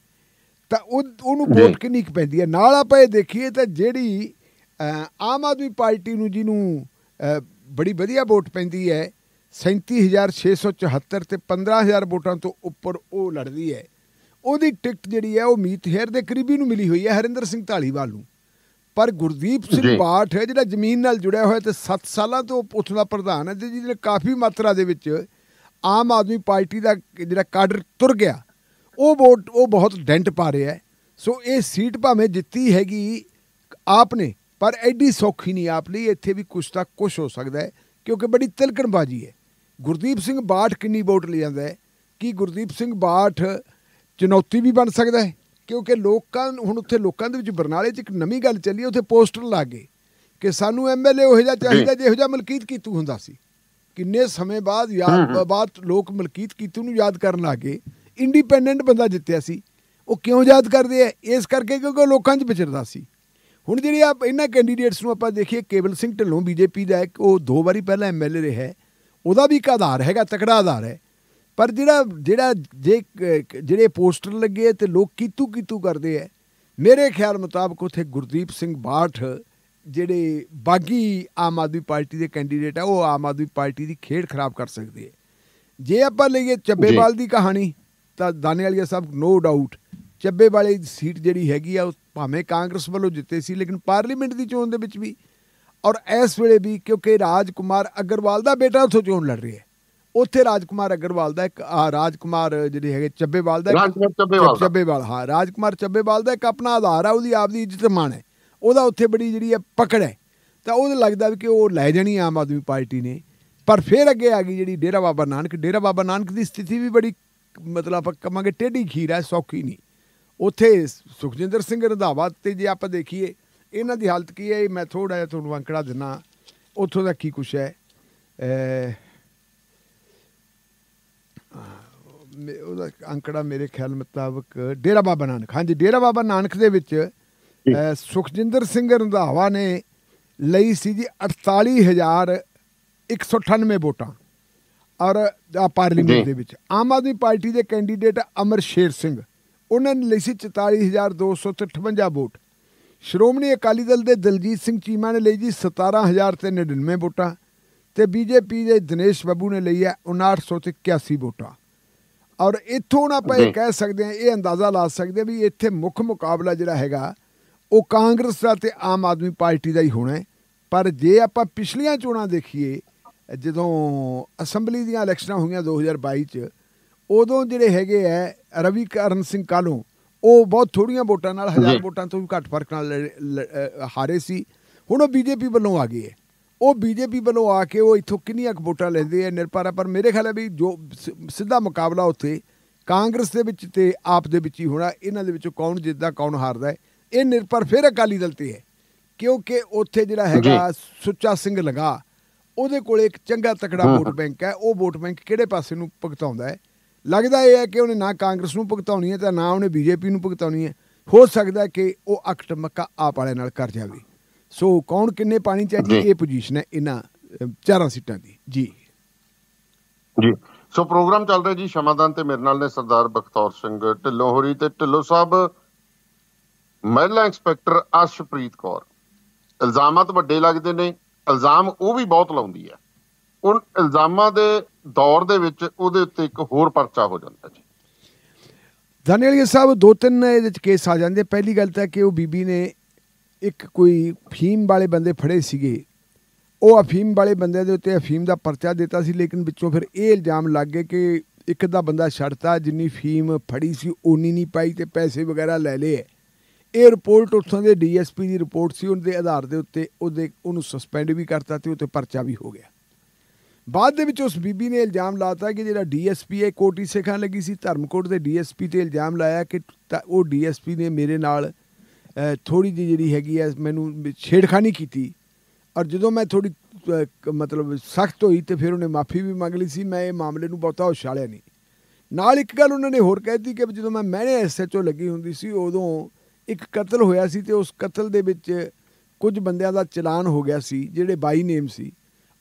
ਤਾਂ ਉਹ ਉਹਨੂੰ। ਵੋਟ ਕਿੰਨੀ ਕੁ ਪੈਂਦੀ ਹੈ? ਨਾਲ ਆਪਾਂ ਇਹ ਦੇਖੀਏ ਤਾਂ ਜਿਹੜੀ ਆਮ ਆਦਮੀ ਪਾਰਟੀ ਨੂੰ ਜਿਹਨੂੰ ਬੜੀ ਵਧੀਆ ਵੋਟ ਪੈਂਦੀ ਹੈ। 37674 ਤੇ 15000 ਵੋਟਾਂ ਤੋਂ ਉੱਪਰ ਉਹ ਲੜਦੀ ਹੈ। ਉਹਦੀ ਟਿਕਟ ਜਿਹੜੀ ਹੈ ਉਹ ਮੀਤ ਹੇਰ ਦੇ ਕਰੀਬੀ ਨੂੰ ਮਿਲੀ ਹੋਈ ਹੈ ਹਰਿੰਦਰ ਸਿੰਘ ਢਾਲੀਵਾਲ ਨੂੰ। ਪਰ ਗੁਰਦੀਪ ਸਿੰਘ। ਬਾਠ ਹੈ ਜਿਹੜਾ ਜ਼ਮੀਨ ਨਾਲ ਜੁੜਿਆ ਹੋਇਆ ਤੇ 7 ਸਾਲਾਂ ਤੋਂ ਉੱਥੋਂ ਦਾ ਪ੍ਰਧਾਨ ਹੈ ਤੇ ਜਿਹਨੇ ਕਾਫੀ ਮਾਤਰਾ ਦੇ ਵਿੱਚ ਆਮ ਆਦਮੀ ਪਾਰਟੀ ਦਾ ਜਿਹੜਾ ਕਾਡਰ ਤੁਰ ਗਿਆ। ਉਹ ਵੋਟ ਉਹ ਬਹੁਤ ਡੈਂਟ ਪਾ ਰਿਹਾ ਸੋ ਇਹ ਸੀਟ ਭਾਵੇਂ ਜਿੱਤੀ ਹੈਗੀ ਆਪ ਨੇ ਪਰ ਐਡੀ ਸੌਖੀ ਨਹੀਂ ਆਪ ਲਈ ਇੱਥੇ ਵੀ ਕੁਛ ਤਾਂ ਕੁਛ ਹੋ ਸਕਦਾ ਹੈ ਕਿਉਂਕਿ ਬੜੀ ਤਿਲਕਣਬਾਜੀ ਹੈ। ਗੁਰਦੀਪ ਸਿੰਘ ਬਾਠ ਕਿੰਨੀ ਵੋਟ ਲੈ ਜਾਂਦਾ ਹੈ? ਕੀ ਗੁਰਦੀਪ ਸਿੰਘ ਬਾਠ ਚੁਣੌਤੀ ਵੀ ਬਣ ਸਕਦਾ ਹੈ? ਕਿਉਂਕਿ ਲੋਕਾਂ ਹੁਣ ਉੱਥੇ ਲੋਕਾਂ ਦੇ ਵਿੱਚ ਬਰਨਾਲੇ 'ਚ ਇੱਕ ਨਵੀਂ ਗੱਲ ਚੱਲੀ ਉੱਥੇ ਪੋਸਟਰ ਲੱਗੇ ਕਿ ਸਾਨੂੰ ਐਮਐਲਏ ਉਹ ਜਿਹਾ ਚਾਹੀਦਾ ਜਿਹੋ ਜਿਹਾ ਮਲਕੀਤ ਕੀਤੂ ਹੁੰਦਾ ਸੀ। ਕਿੰਨੇ ਸਮੇਂ ਬਾਅਦ ਯਾਦ ਬਾਅਦ ਲੋਕ ਮਲਕੀਤ ਕੀਤੂ ਨੂੰ ਯਾਦ ਕਰਨ ਲੱਗੇ ਇੰਡੀਪੈਂਡੈਂਟ ਬੰਦਾ ਜਿੱਤਿਆ ਸੀ। ਉਹ ਕਿਉਂ ਯਾਦ ਕਰਦੇ ਆ? ਇਸ ਕਰਕੇ ਕਿਉਂਕਿ ਲੋਕਾਂ 'ਚ ਵਿਚਰਦਾ ਸੀ। ਹੁਣ ਜਿਹੜੀ ਆਪ ਇਹਨਾਂ ਕੈਂਡੀਡੇਟਸ ਨੂੰ ਆਪਾਂ ਦੇਖੀਏ ਕੇਵਲ ਸਿੰਘ ਢਿੱਲੋਂ ਬੀਜੇਪੀ ਦਾ ਉਹ ਦੋ ਵਾਰੀ ਪਹਿਲਾਂ ਐਮਐਲਏ ਰਿਹਾ ਹੈ। ਉਹਦਾ ਵੀ ਇੱਕ ਆਧਾਰ ਹੈਗਾ ਤਕੜਾ ਆਧਾਰ ਹੈ। ਪਰ ਜਿਹੜਾ ਜਿਹੜਾ ਜੇ ਜਿਹੜੇ ਪੋਸਟਰ ਲੱਗੇ ਤੇ ਲੋਕ ਕੀਤੂ ਕੀਤੂ ਕਰਦੇ ਐ ਮੇਰੇ ਖਿਆਲ ਮੁਤਾਬਕ ਉਥੇ ਗੁਰਦੀਪ ਸਿੰਘ ਬਾਠ ਜਿਹੜੇ ਬਾਗੀ ਆਮ ਆਦਮੀ ਪਾਰਟੀ ਦੇ ਕੈਂਡੀਡੇਟ ਆ ਉਹ ਆਮ ਆਦਮੀ ਪਾਰਟੀ ਦੀ ਖੇਡ ਖਰਾਬ ਕਰ ਸਕਦੇ ਐ ਜੇ ਆਪਾਂ ਲਈਏ ਚੱਬੇਵਾਲ ਦੀ ਕਹਾਣੀ ਤਾਂ ਦਾਨੇਵਾਲੀਆ ਸਾਹਿਬ ਨੋ ਡਾਊਟ ਚੱਬੇਵਾਲੇ ਦੀ ਸੀਟ ਜਿਹੜੀ ਹੈਗੀ ਆ ਉਹ ਭਾਵੇਂ ਕਾਂਗਰਸ ਵੱਲੋਂ ਜਿੱਤੇ ਸੀ ਲੇਕਿਨ ਪਾਰਲੀਮੈਂਟ ਦੀ ਚੋਣ ਦੇ ਵਿੱਚ ਵੀ। ਔਰ ਇਸ ਵੇਲੇ ਵੀ ਕਿਉਂਕਿ ਰਾਜਕੁਮਾਰ ਅਗਰਵਾਲ ਦਾ ਬੇਟਾ ਉੱਥੋਂ ਚੋਣ ਲੜ ਰਿਹਾ ਹੈ। ਉੱਥੇ ਰਾਜਕੁਮਾਰ ਅਗਰਵਾਲ ਦਾ ਇੱਕ ਆ, ਰਾਜਕੁਮਾਰ ਜਿਹੜੇ ਹੈਗੇ ਚੱਬੇਵਾਲ ਦਾ ਚੱਬੇਵਾਲ ਹਾਂ ਰਾਜਕੁਮਾਰ ਚੱਬੇਵਾਲ ਦਾ ਇੱਕ ਆਪਣਾ ਆਧਾਰ ਆ ਉਹਦੀ ਆਪਦੀ ਇੱਜ਼ਤ ਮਾਣ ਹੈ। ਉਹਦਾ ਉੱਥੇ ਬੜੀ ਜਿਹੜੀ ਹੈ ਪਕੜ ਹੈ। ਤਾਂ ਉਹਨੂੰ ਲੱਗਦਾ ਵੀ ਕਿ ਉਹ ਲੈ ਜਾਣੀ ਆਮ ਆਦਮੀ ਪਾਰਟੀ ਨੇ। ਪਰ ਫਿਰ ਅੱਗੇ ਆ ਗਈ ਜਿਹੜੀ ਡੇਰਾ ਬਾਬਾ ਨਾਨਕ। ਡੇਰਾ ਬਾਬਾ ਨਾਨਕ ਦੀ ਸਥਿਤੀ ਵੀ ਬੜੀ ਮਤਲਬ ਆਪਾਂ ਕਵਾਂਗੇ ਟੇਢੀ ਖੀਰ ਹੈ ਸੌਖੀ ਨਹੀਂ। ਉੱਥੇ ਸੁਖਜਿੰਦਰ ਸਿੰਘ ਰੰਧਾਵਾ ਤੇ ਜੇ ਆਪਾਂ ਦੇਖੀਏ ਇਹਨਾਂ ਦੀ ਹਾਲਤ ਕੀ ਹੈ? ਇਹ ਮੈਂ ਥੋੜਾ ਜਿਹਾ ਤੁਹਾਨੂੰ ਅੰਕੜਾ ਦਿੰਨਾ ਉੱਥੋਂ ਦਾ ਕੀ ਕੁਛ ਹੈ? ਉਹਦਾ ਅੰਕੜਾ ਮੇਰੇ ਖਿਆਲ ਮੁਤਾਬਕ ਡੇਰਾ ਬਾਬਾ ਨਾਨਕ। ਹਾਂਜੀ ਡੇਰਾ ਬਾਬਾ ਨਾਨਕ ਦੇ ਵਿੱਚ ਸੁਖਜਿੰਦਰ ਸਿੰਘ ਰੰਧਾਵਾ ਨੇ ਲਈ ਸੀ ਜੀ 48198 ਵੋਟਾਂ। ਔਰ ਆ ਪਾਰਲੀਮੈਂਟ। ਦੇ ਵਿੱਚ। ਆਮ ਆਦਮੀ ਪਾਰਟੀ ਦੇ ਕੈਂਡੀਡੇਟ ਅਮਰ ਸ਼ੇਰ ਸਿੰਘ। ਉਹਨਾਂ ਨੇ ਲਈ ਸੀ 44258 ਵੋਟ। ਸ਼੍ਰੋਮਣੀ ਅਕਾਲੀ ਦਲ ਦੇ ਦਲਜੀਤ ਸਿੰਘ ਚੀਮਾ ਨੇ ਲਈ ਜੀ 17099 ਵੋਟਾਂ ਤੇ ਬੀਜੇਪੀ ਦੇ ਦਿਨੇਸ਼ ਬੱਬੂ ਨੇ ਲਈ ਹੈ 5981 ਵੋਟਾਂ। ਔਰ ਇੱਥੋਂ ਹੁਣ ਆਪਾਂ ਇਹ। ਕਹਿ ਸਕਦੇ ਹਾਂ ਇਹ ਅੰਦਾਜ਼ਾ ਲਾ ਸਕਦੇ ਵੀ ਇੱਥੇ ਮੁੱਖ ਮੁਕਾਬਲਾ ਜਿਹੜਾ ਹੈਗਾ ਉਹ ਕਾਂਗਰਸ ਦਾ ਤੇ ਆਮ ਆਦਮੀ ਪਾਰਟੀ ਦਾ ਹੀ ਹੋਣਾ ਪਰ ਜੇ ਆਪਾਂ ਪਿਛਲੀਆਂ ਚੋਣਾਂ ਦੇਖੀਏ ਜਦੋਂ ਅਸੈਂਬਲੀ ਦੀਆਂ ਇਲੈਕਸ਼ਨਾਂ ਹੋਈਆਂ 2022 ਚ ਉਦੋਂ ਜਿਹੜੇ ਹੈਗੇ ਐ ਰਵੀ ਕਰਨ ਸਿੰਘ ਕਾਲੋਂ ਉਹ ਬਹੁਤ ਥੋੜੀਆਂ ਵੋਟਾਂ ਨਾਲ ਹਜ਼ਾਰ। ਵੋਟਾਂ ਤੋਂ ਵੀ ਘੱਟ ਫ਼ਰਕ ਨਾਲ ਹਾਰੇ ਸੀ। ਹੁਣ ਉਹ ਬੀਜੇਪੀ ਵੱਲੋਂ ਆ ਗਏ ਹੈ ਉਹ ਬੀਜੇਪੀ ਵੱਲੋਂ ਆ ਕੇ ਉਹ ਇੱਥੋਂ ਕਿੰਨੀਆਂ ਵੋਟਾਂ ਲੈਂਦੇ ਆ। ਨਿਰਪਾਰਾ ਪਰ ਮੇਰੇ ਖਿਆਲ ਹੈ ਵੀ ਜੋ ਸਿੱਧਾ ਮੁਕਾਬਲਾ ਉੱਥੇ ਕਾਂਗਰਸ ਦੇ ਵਿੱਚ ਤੇ ਆਪ ਦੇ ਵਿੱਚ ਹੀ ਹੋਣਾ ਇਹਨਾਂ ਦੇ ਵਿੱਚੋਂ ਕੌਣ ਜਿੱਤਦਾ ਕੌਣ ਹਾਰਦਾ ਹੈ ਇਹ ਨਿਰਪਰ ਫਿਰ ਅਕਾਲੀ ਦਲ ਤੇ ਹੈ ਕਿਉਂਕਿ ਉੱਥੇ ਜਿਹੜਾ ਹੈਗਾ ਸੁੱਚਾ ਸਿੰਘ ਲਗਾ ਉਹਦੇ ਕੋਲੇ ਇੱਕ ਚੰਗਾ ਤਕੜਾ ਵੋਟ। ਬੈਂਕ ਹੈ ਉਹ ਵੋਟ ਬੈਂਕ ਕਿਹੜੇ ਪਾਸੇ ਨੂੰ ਭੁਗਤਾਉਂਦਾ ਹੈ ਲੱਗਦਾ ਇਹ ਹੈ ਕਿ ਉਹਨੇ ਨਾ ਕਾਂਗਰਸ ਨੂੰ ਭੁਗਤਾਉਣੀ ਹੈ ਤਾਂ ਨਾ ਉਹਨੇ ਬੀਜੇਪੀ ਨੂੰ ਭੁਗਤਾਉਣੀ ਹੈ। ਹੋ ਸਕਦਾ ਕਿ ਉਹ ਅਕਟਮਕਾ ਆਪ ਵਾਲੇ ਨਾਲ ਕਰ ਜਾਵੇ। ਸੋ ਕੌਣ ਕਿੰਨੇ ਪਾਣੀ ਚ ਹੈ ਜੀ ਜੀ। ਇਹ ਪੋਜੀਸ਼ਨ ਹੈ ਇਹਨਾਂ ਚਾਰਾਂ ਸੀਟਾਂ ਦੀ। ਜੀ। ਜੀ। ਸੋ ਪ੍ਰੋਗਰਾਮ ਚੱਲ ਰਿਹਾ ਜੀ ਸ਼ਮਾਦਾਨ ਤੇ ਮੇਰੇ ਨਾਲ ਨੇ ਸਰਦਾਰ ਬਖਤੌਰ ਸਿੰਘ ਢਿੱਲੋਂ ਹੋਰੀ ਤੇ ਢਿੱਲੋਂ ਸਾਹਿਬ। ਮਹਿਲਾ ਇੰਸਪੈਕਟਰ ਅਰਸ਼ਪ੍ਰੀਤ ਕੌਰ। ਇਲਜ਼ਾਮਾਂ ਤਾਂ ਵੱਡੇ ਲੱਗਦੇ ਨੇ ਇਲਜ਼ਾਮ ਉਹ ਵੀ ਬਹੁਤ ਲਾਉਂਦੀ ਹੈ। ਹੁਣ ਇਲਜ਼ਾਮਾਂ ਦੇ ਦੌਰ ਦੇ ਵਿੱਚ ਉਹਦੇ ਉੱਤੇ ਇੱਕ ਹੋਰ ਪਰਚਾ ਹੋ ਜਾਂਦਾ ਜੀ। ਦਾਨੇਲੀਆ ਸਾਹਿਬ, ਦੋ ਤਿੰਨ ਇਹਦੇ ਵਿੱਚ ਕੇਸ ਆ ਜਾਂਦੇ। ਪਹਿਲੀ ਗੱਲ ਤਾਂ ਕਿ ਉਹ ਬੀਬੀ ਨੇ ਇੱਕ ਕੋਈ ਫੀਮ ਵਾਲੇ ਬੰਦੇ ਫੜੇ ਸੀਗੇ। ਉਹ ਅਫੀਮ ਵਾਲੇ ਬੰਦੇ ਦੇ ਉੱਤੇ ਅਫੀਮ ਦਾ ਪਰਚਾ ਦਿੱਤਾ ਸੀ, ਲੇਕਿਨ ਵਿੱਚੋਂ ਫਿਰ ਇਹ ਇਲਜ਼ਾਮ ਲੱਗ ਗਏ ਕਿ ਇੱਕ ਦਾ ਬੰਦਾ ਛੱਡਤਾ, ਜਿੰਨੀ ਫੀਮ ਫੜੀ ਸੀ, ਓਨੀ ਨਹੀਂ ਪਾਈ ਤੇ ਪੈਸੇ ਵਗੈਰਾ ਲੈ ਲਏ। ਇਹ ਰਿਪੋਰਟ ਉੱਥੋਂ ਦੇ ਡੀਐਸਪੀ ਦੀ ਰਿਪੋਰਟ ਸੀ, ਉਹਦੇ ਆਧਾਰ ਦੇ ਉੱਤੇ ਉਹਦੇ, ਉਹਨੂੰ ਸਸਪੈਂਡ ਵੀ ਕਰਤਾ ਤੇ ਉੱਤੇ ਪਰਚਾ ਵੀ ਹੋ ਗਿਆ। ਬਾਅਦ ਦੇ ਵਿੱਚ ਉਸ ਬੀਬੀ ਨੇ ਇਲਜ਼ਾਮ ਲਾਤਾ ਕਿ ਜਿਹੜਾ ਡੀਐਸਪੀ ਹੈ, ਕੋਟੀ ਸੇਖਾਂ ਲੱਗੀ ਸੀ। ਧਰਮਕੋਟ ਦੇ ਡੀਐਸਪੀ ਤੇ ਇਲਜ਼ਾਮ ਲਾਇਆ ਕਿ ਤਾਂ ਉਹ ਡੀਐਸਪੀ ਨੇ ਮੇਰੇ ਨਾਲ ਥੋੜੀ ਜਿਹੀ ਜਿਹੜੀ ਹੈਗੀ ਹੈ, ਮੈਨੂੰ ਛੇੜਖਾਨੀ ਕੀਤੀ। ਔਰ ਜਦੋਂ ਮੈਂ ਥੋੜੀ ਮਤਲਬ ਸਖਤ ਹੋਈ ਤੇ ਫਿਰ ਉਹਨੇ ਮਾਫੀ ਵੀ ਮੰਗ ਲਈ ਸੀ। ਮੈਂ ਇਹ ਮਾਮਲੇ ਨੂੰ ਬਹੁਤਾ ਉਛਾਲਿਆ ਨਹੀਂ। ਨਾਲ ਇੱਕ ਗੱਲ ਉਹਨਾਂ ਨੇ ਹੋਰ ਕਹਿਤੀ ਕਿ ਜਦੋਂ ਮੈਂ ਮਹਿਣੇ ਐਸਐਚਓ ਲੱਗੀ ਹੁੰਦੀ ਸੀ, ਉਦੋਂ ਇੱਕ ਕਤਲ ਹੋਇਆ ਸੀ ਤੇ ਉਸ ਕਤਲ ਦੇ ਵਿੱਚ ਕੁਝ ਬੰਦਿਆਂ ਦਾ ਚਲਾਨ ਹੋ ਗਿਆ ਸੀ, ਜਿਹੜੇ ਬਾਈ ਨੇਮ ਸੀ।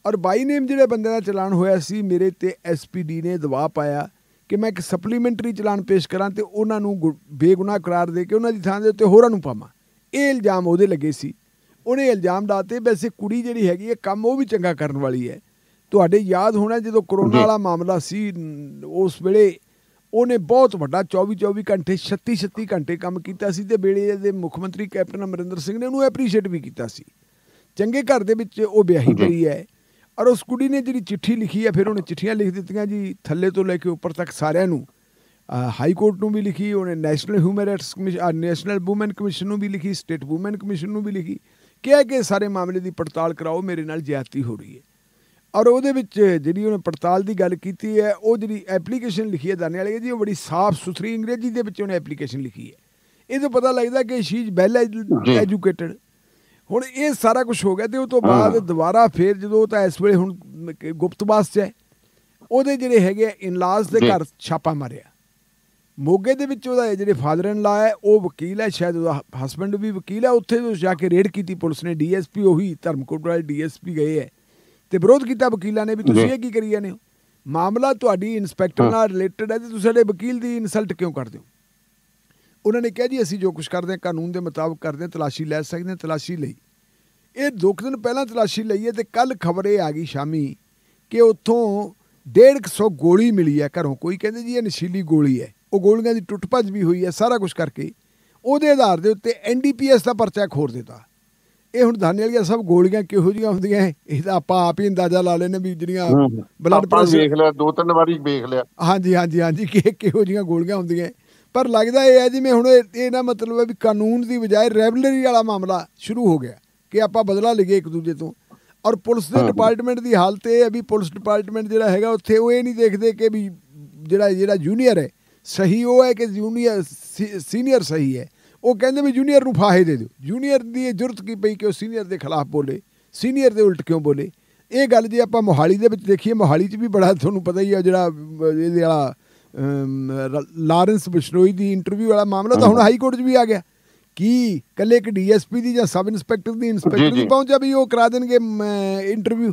ਔਰ ਬਾਈ ਨੇਮ ਜਿਹੜੇ ਬੰਦਿਆਂ ਦਾ ਚਲਾਨ ਹੋਇਆ ਸੀ ਮੇਰੇ ਤੇ ਐਸਪੀਡੀ ਨੇ ਦਬਾਅ ਪਾਇਆ ਕਿ ਮੈਂ ਇੱਕ ਸਪਲੀਮੈਂਟਰੀ ਚਲਾਨ ਪੇਸ਼ ਕਰਾਂ ਤੇ ਉਹਨਾਂ ਨੂੰ ਬੇਗੁਨਾਹ ਕਰਾਰ ਦੇ ਕੇ ਉਹਨਾਂ ਦੀ ਥਾਂ ਦੇ ਉੱਤੇ ਹੋਰਾਂ ਨੂੰ ਪਾਵਾਂ। ਇਹ ਇਲਜ਼ਾਮ ਉਹਦੇ ਲੱਗੇ ਸੀ। ਉਹਨੇ ਇਲਜ਼ਾਮ ਲਾਤੇ ਵੈਸੇ ਕੁੜੀ ਜਿਹੜੀ ਹੈਗੀ ਹੈ ਕੰਮ ਉਹ ਵੀ ਚੰਗਾ ਕਰਨ ਵਾਲੀ ਹੈ। ਤੁਹਾਡੇ ਯਾਦ ਹੋਣਾ ਜਦੋਂ ਕਰੋਨਾ ਵਾਲਾ ਮਾਮਲਾ ਸੀ ਉਸ ਵੇਲੇ ਉਹਨੇ ਬਹੁਤ ਵੱਡਾ 24 24 ਘੰਟੇ 36 36 ਘੰਟੇ ਕੰਮ ਕੀਤਾ ਸੀ ਤੇ ਵੇਲੇ ਦੇ ਮੁੱਖ ਮੰਤਰੀ ਕੈਪਟਨ ਅਮਰਿੰਦਰ ਸਿੰਘ ਨੇ ਉਹਨੂੰ ਐਪਰੀਸ਼ੀਏਟ ਵੀ ਕੀਤਾ ਸੀ। ਚੰਗੇ ਘਰ ਦੇ ਵਿੱਚ ਉਹ ਵਿਆਹੀ ਪਈ ਹੈ। ਔਰ ਉਸ ਕੁੜੀ ਨੇ ਜਿਹੜੀ ਚਿੱਠੀ ਲਿਖੀ ਹੈ ਫਿਰ ਉਹਨੇ ਚਿੱਠੀਆਂ ਲਿਖ ਦਿੱਤੀਆਂ ਜੀ ਥੱਲੇ ਤੋਂ ਲੈ ਕੇ ਉੱਪਰ ਤੱਕ ਸਾਰਿਆਂ ਨੂੰ। ਹਾਈ ਕੋਰਟ ਨੂੰ ਵੀ ਲਿਖੀ ਉਹਨੇ national human rights commission national women commission ਨੂੰ ਵੀ ਲਿਖੀ ਸਟੇਟ ਔਮਨ ਕਮਿਸ਼ਨ ਨੂੰ ਵੀ ਲਿਖੀ। ਕਿਹਾ ਕਿ ਸਾਰੇ ਮਾਮਲੇ ਦੀ ਪੜਤਾਲ ਕਰਾਓ ਮੇਰੇ ਨਾਲ ਜ਼ਿਆਦਤੀ ਹੋ ਰਹੀ ਹੈ। ਔਰ ਉਹਦੇ ਵਿੱਚ ਜਿਹੜੀ ਉਹਨੇ ਪੜਤਾਲ ਦੀ ਗੱਲ ਕੀਤੀ ਹੈ ਉਹ ਜਿਹੜੀ ਐਪਲੀਕੇਸ਼ਨ ਲਿਖੀ ਹੈ ਦਾਨੇ ਵਾਲੇ ਜੀ ਉਹ ਬੜੀ ਸਾਫ਼ ਸੁਥਰੀ ਅੰਗਰੇਜ਼ੀ ਦੇ ਵਿੱਚ ਉਹਨੇ ਐਪਲੀਕੇਸ਼ਨ ਲਿਖੀ ਹੈ। ਇਹ ਤੋਂ ਪਤਾ ਲੱਗਦਾ ਕਿ ਸ਼ੀ ਇਜ਼ ਵੈਲ ਐਜੂਕੇਟਡ। ਹੁਣ ਇਹ ਸਾਰਾ ਕੁਝ ਹੋ ਗਿਆ ਤੇ ਉਹ ਤੋਂ ਬਾਅਦ ਦੁਬਾਰਾ ਫੇਰ ਜਦੋਂ ਤਾਂ ਇਸ ਵੇਲੇ ਹੁਣ ਗੁਪਤਵਾਸ 'ਚ ਹੈ ਉਹਦੇ ਜਿਹੜੇ ਹੈਗੇ ਇਨਲਾਸ ਦੇ ਘਰ ਛਾਪਾ ਮਾਰਿਆ। ਮੋਗੇ ਦੇ ਵਿੱਚ ਉਹਦਾ ਜਿਹੜੇ ਫਾਦਰ ਇਨ ਲਾ ਹੈ ਉਹ ਵਕੀਲ ਹੈ ਸ਼ਾਇਦ ਉਹਦਾ ਹਸਬੰਡ ਵੀ ਵਕੀਲ ਹੈ ਉੱਥੇ ਤੋਂ ਜਾ ਕੇ ਰੇਡ ਕੀਤੀ ਪੁਲਿਸ ਨੇ। ਡੀਐਸਪੀ ਉਹੀ ਧਰਮਕੋਟ ਵਾਲੇ ਡੀਐਸਪੀ ਗਏ ਹੈ ਤੇ ਵਿਰੋਧ ਕੀਤਾ ਵਕੀਲਾਂ ਨੇ ਵੀ ਤੁਸੀਂ ਇਹ ਕੀ ਕਰੀ ਜਾਂਦੇ ਹੋ? ਮਾਮਲਾ ਤੁਹਾਡੀ ਇਨਸਪੈਕਟਰ ਨਾਲ ਰਿਲੇਟਡ ਹੈ ਤੇ ਤੁਸੀਂ ਸਾਡੇ ਵਕੀਲ ਦੀ ਇਨਸਲਟ ਕਿਉਂ ਕਰਦੇ ਹੋ? ਉਹਨਾਂ ਨੇ ਕਿਹਾ ਜੀ ਅਸੀਂ ਜੋ ਕੁਝ ਕਰਦੇ ਹਾਂ ਕਾਨੂੰਨ ਦੇ ਮੁਤਾਬਕ ਕਰਦੇ ਹਾਂ ਤਲਾਸ਼ੀ ਲੈ ਸਕਦੇ ਹਾਂ ਤਲਾਸ਼ੀ ਲਈ। ਇਹ ਦੋ ਦਿਨ ਪਹਿਲਾਂ ਤਲਾਸ਼ੀ ਲਈ ਹੈ ਤੇ ਕੱਲ ਖਬਰ ਇਹ ਆ ਗਈ ਸ਼ਾਮੀ ਕਿ ਉੱਥੋਂ 150 ਗੋਲੀ ਮਿਲੀ ਹੈ ਘਰੋਂ। ਕੋਈ ਕਹਿੰਦੇ ਜੀ ਇਹ ਨਸ਼ੀਲੀ ਗੋਲੀ ਹੈ। ਉਹ ਗੋਲੀਆਂ ਦੀ ਟੁੱਟ ਭੱਜ ਵੀ ਹੋਈ ਹੈ ਸਾਰਾ ਕੁਝ ਕਰਕੇ। ਉਹਦੇ ਆਧਾਰ ਦੇ ਉੱਤੇ ਐਨਡੀਪੀਐਸ ਦਾ ਪਰਚਾ ਖੋਰ ਦਿੱਤਾ। ਇਹ ਹੁਣ ਦਾਨੇ ਵਾਲੀਆਂ ਸਭ ਗੋਲੀਆਂ ਕਿਹੋ ਜੀਆਂ ਹੁੰਦੀਆਂ ਇਹ ਤਾਂ ਆਪਾਂ ਆਪ ਹੀ ਅੰਦਾਜ਼ਾ ਲਾ ਲੈਨੇ ਵੀ ਜਿਹੜੀਆਂ ਬਲੱਡ ਪ੍ਰੈਸ਼ਰ ਵੇਖ ਲਿਆ ਦੋ ਤਿੰਨ ਵਾਰੀ ਵੇਖ ਲਿਆ। ਹਾਂਜੀ ਹਾਂਜੀ ਹਾਂਜੀ ਕਿ ਕਿਹੋ ਜੀਆਂ ਗੋਲੀਆਂ ਹੁੰਦੀਆਂ ਪਰ ਲੱਗਦਾ ਇਹ ਹੈ ਜਿਵੇਂ ਹੁਣ ਇਹ ਨਾ ਮਤਲਬ ਹੈ ਵੀ ਕਾਨੂੰਨ ਦੀ ਬਜਾਏ ਰੈਵਲਰੀ ਵਾਲਾ ਮਾਮਲਾ ਸ਼ੁਰੂ ਹੋ ਗਿਆ ਕਿ ਆਪਾਂ ਬਦਲਾ ਲਈਏ ਇੱਕ ਦੂਜੇ ਤੋਂ। ਔਰ ਪੁਲਿਸ ਦੇ ਡਿਪਾਰਟਮੈਂਟ ਦੀ ਹਾਲਤ ਇਹ ਹੈ ਵੀ ਪੁਲਿਸ ਡਿਪਾਰਟਮੈਂਟ ਜਿਹੜਾ ਹੈਗਾ ਉੱਥੇ ਉਹ ਇਹ ਨਹੀਂ ਦੇਖਦੇ ਕਿ ਵੀ ਜਿਹੜਾ ਜਿਹੜਾ ਜੂਨੀਅਰ ਹੈ ਸਹੀ ਉਹ ਹੈ ਕਿ ਜੂਨੀਅਰ ਸੀਨੀਅਰ ਸਹੀ ਹੈ। ਉਹ ਕਹਿੰਦੇ ਵੀ ਜੂਨੀਅਰ ਨੂੰ ਫਾਹੇ ਦੇ ਦਿਓ। ਜੂਨੀਅਰ ਦੀ ਇਹ ਜ਼ਰੂਰਤ ਕੀ ਪਈ ਕਿ ਉਹ ਸੀਨੀਅਰ ਦੇ ਖਿਲਾਫ ਬੋਲੇ ਸੀਨੀਅਰ ਦੇ ਉਲਟ ਕਿਉਂ ਬੋਲੇ? ਇਹ ਗੱਲ ਜੇ ਆਪਾਂ ਮੋਹਾਲੀ ਦੇ ਵਿੱਚ ਦੇਖੀਏ ਮੋਹਾਲੀ 'ਚ ਵੀ ਬੜਾ ਤੁਹਾਨੂੰ ਪਤਾ ਹੀ ਆ ਜਿਹੜਾ ਇਹਦੇ ਵਾਲਾ ਲਾਰੈਂਸ ਬਿਸ਼ਨੋਈ ਦੀ ਇੰਟਰਵਿਊ ਵਾਲਾ ਮਾਮਲਾ ਤਾਂ ਹੁਣ ਹਾਈ ਕੋਰਟ 'ਚ ਵੀ ਆ ਗਿਆ। ਕੀ ਕੱਲੇ ਇੱਕ ਡੀਐਸਪੀ ਦੀ ਜਾਂ ਸਬ ਇੰਸਪੈਕਟਰ ਦੀ ਇੰਸਪੈਕਟਰ ਦੀ ਪਹੁੰਚਾ ਵੀ ਉਹ ਕਰਾ ਦੇਣਗੇ ਇੰਟਰਵਿਊ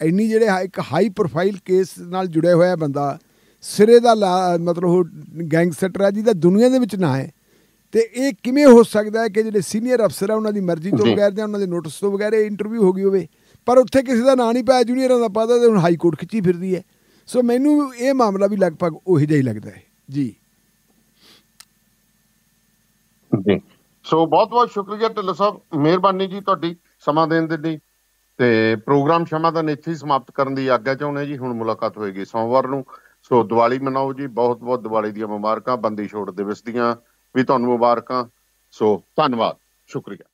ਇੰਨੀ ਜਿਹੜੇ ਇੱਕ ਹਾਈ ਪ੍ਰੋਫਾਈਲ ਕੇਸ ਨਾਲ ਜੁੜਿਆ ਹੋਇਆ ਬੰਦਾ ਸਿਰੇ ਦਾ ਮਤਲਬ ਉਹ ਗੈਂਗਸਟਰ ਹੈ ਜਿਹਦਾ ਦੁਨੀਆ ਦੇ ਵਿੱਚ ਨਾ ਹੈ। ਤੇ ਇਹ ਕਿਵੇਂ ਹੋ ਸਕਦਾ ਹੈ ਕਿ ਜਿਹੜੇ ਸੀਨੀਅਰ ਅਫਸਰ ਆ ਉਹਨਾਂ ਦੀ ਮਰਜ਼ੀ ਤੋਂ ਬਗੈਰ ਜਾਂ ਉਹਨਾਂ ਦੇ ਨੋਟਿਸ ਤੋਂ ਬਗੈਰ ਇਹ ਇੰਟਰਵਿਊ ਹੋ ਗਈ ਹੋਵੇ? ਪਰ ਉੱਥੇ ਕਿਸੇ ਦਾ ਨਾਂ ਨਹੀਂ ਪਾਇਆ ਜੂਨੀਅਰਾਂ ਦਾ ਪਤਾ ਤੇ ਹੁਣ ਹਾਈ ਕੋਰਟ ਖਿੱਚੀ ਫਿਰਦੀ ਹੈ। ਸੋ ਮੈਨੂੰ ਇਹ ਮਾਮਲਾ ਵੀ ਲਗਭਗ ਉਹੀ ਜਿਹਾ ਹੀ ਲੱਗਦਾ ਹੈ। ਜੀ। ਜੀ। ਸੋ ਬਹੁਤ ਬਹੁਤ ਸ਼ੁਕਰੀਆ ਢਿੱਲੋਂ ਸਾਹਿਬ। ਮਿਹਰਬਾਨੀ ਜੀ ਤੁਹਾਡੀ ਸਮਾਂ ਦੇਣ ਦੇ ਲਈ। ਤੇ ਪ੍ਰੋਗਰਾਮ ਸ਼ਮਾਦਾਨ ਇੱਥੇ ਹੀ ਸਮਾਪਤ ਕਰਨ ਦੀ ਆਗਿਆ ਚਾਹੁੰਦੇ ਜੀ। ਹੁਣ ਮੁਲਾਕਾਤ ਹੋਏਗੀ ਸੋਮਵਾਰ ਨੂੰ। ਸੋ ਦੀਵਾਲੀ ਮਨਾਓ ਜੀ। ਬਹੁਤ ਬਹੁਤ ਦੀਵਾਲੀ ਦੀਆਂ ਮੁਬਾਰਕਾਂ। ਬੰਦੀ ਛੋੜ ਦਿਵਸ ਦੀਆਂ ਵੀ ਤੁਹਾਨੂੰ ਮੁਬਾਰਕਾਂ। ਸੋ ਧੰਨਵਾਦ। ਸ਼ੁਕਰੀਆ।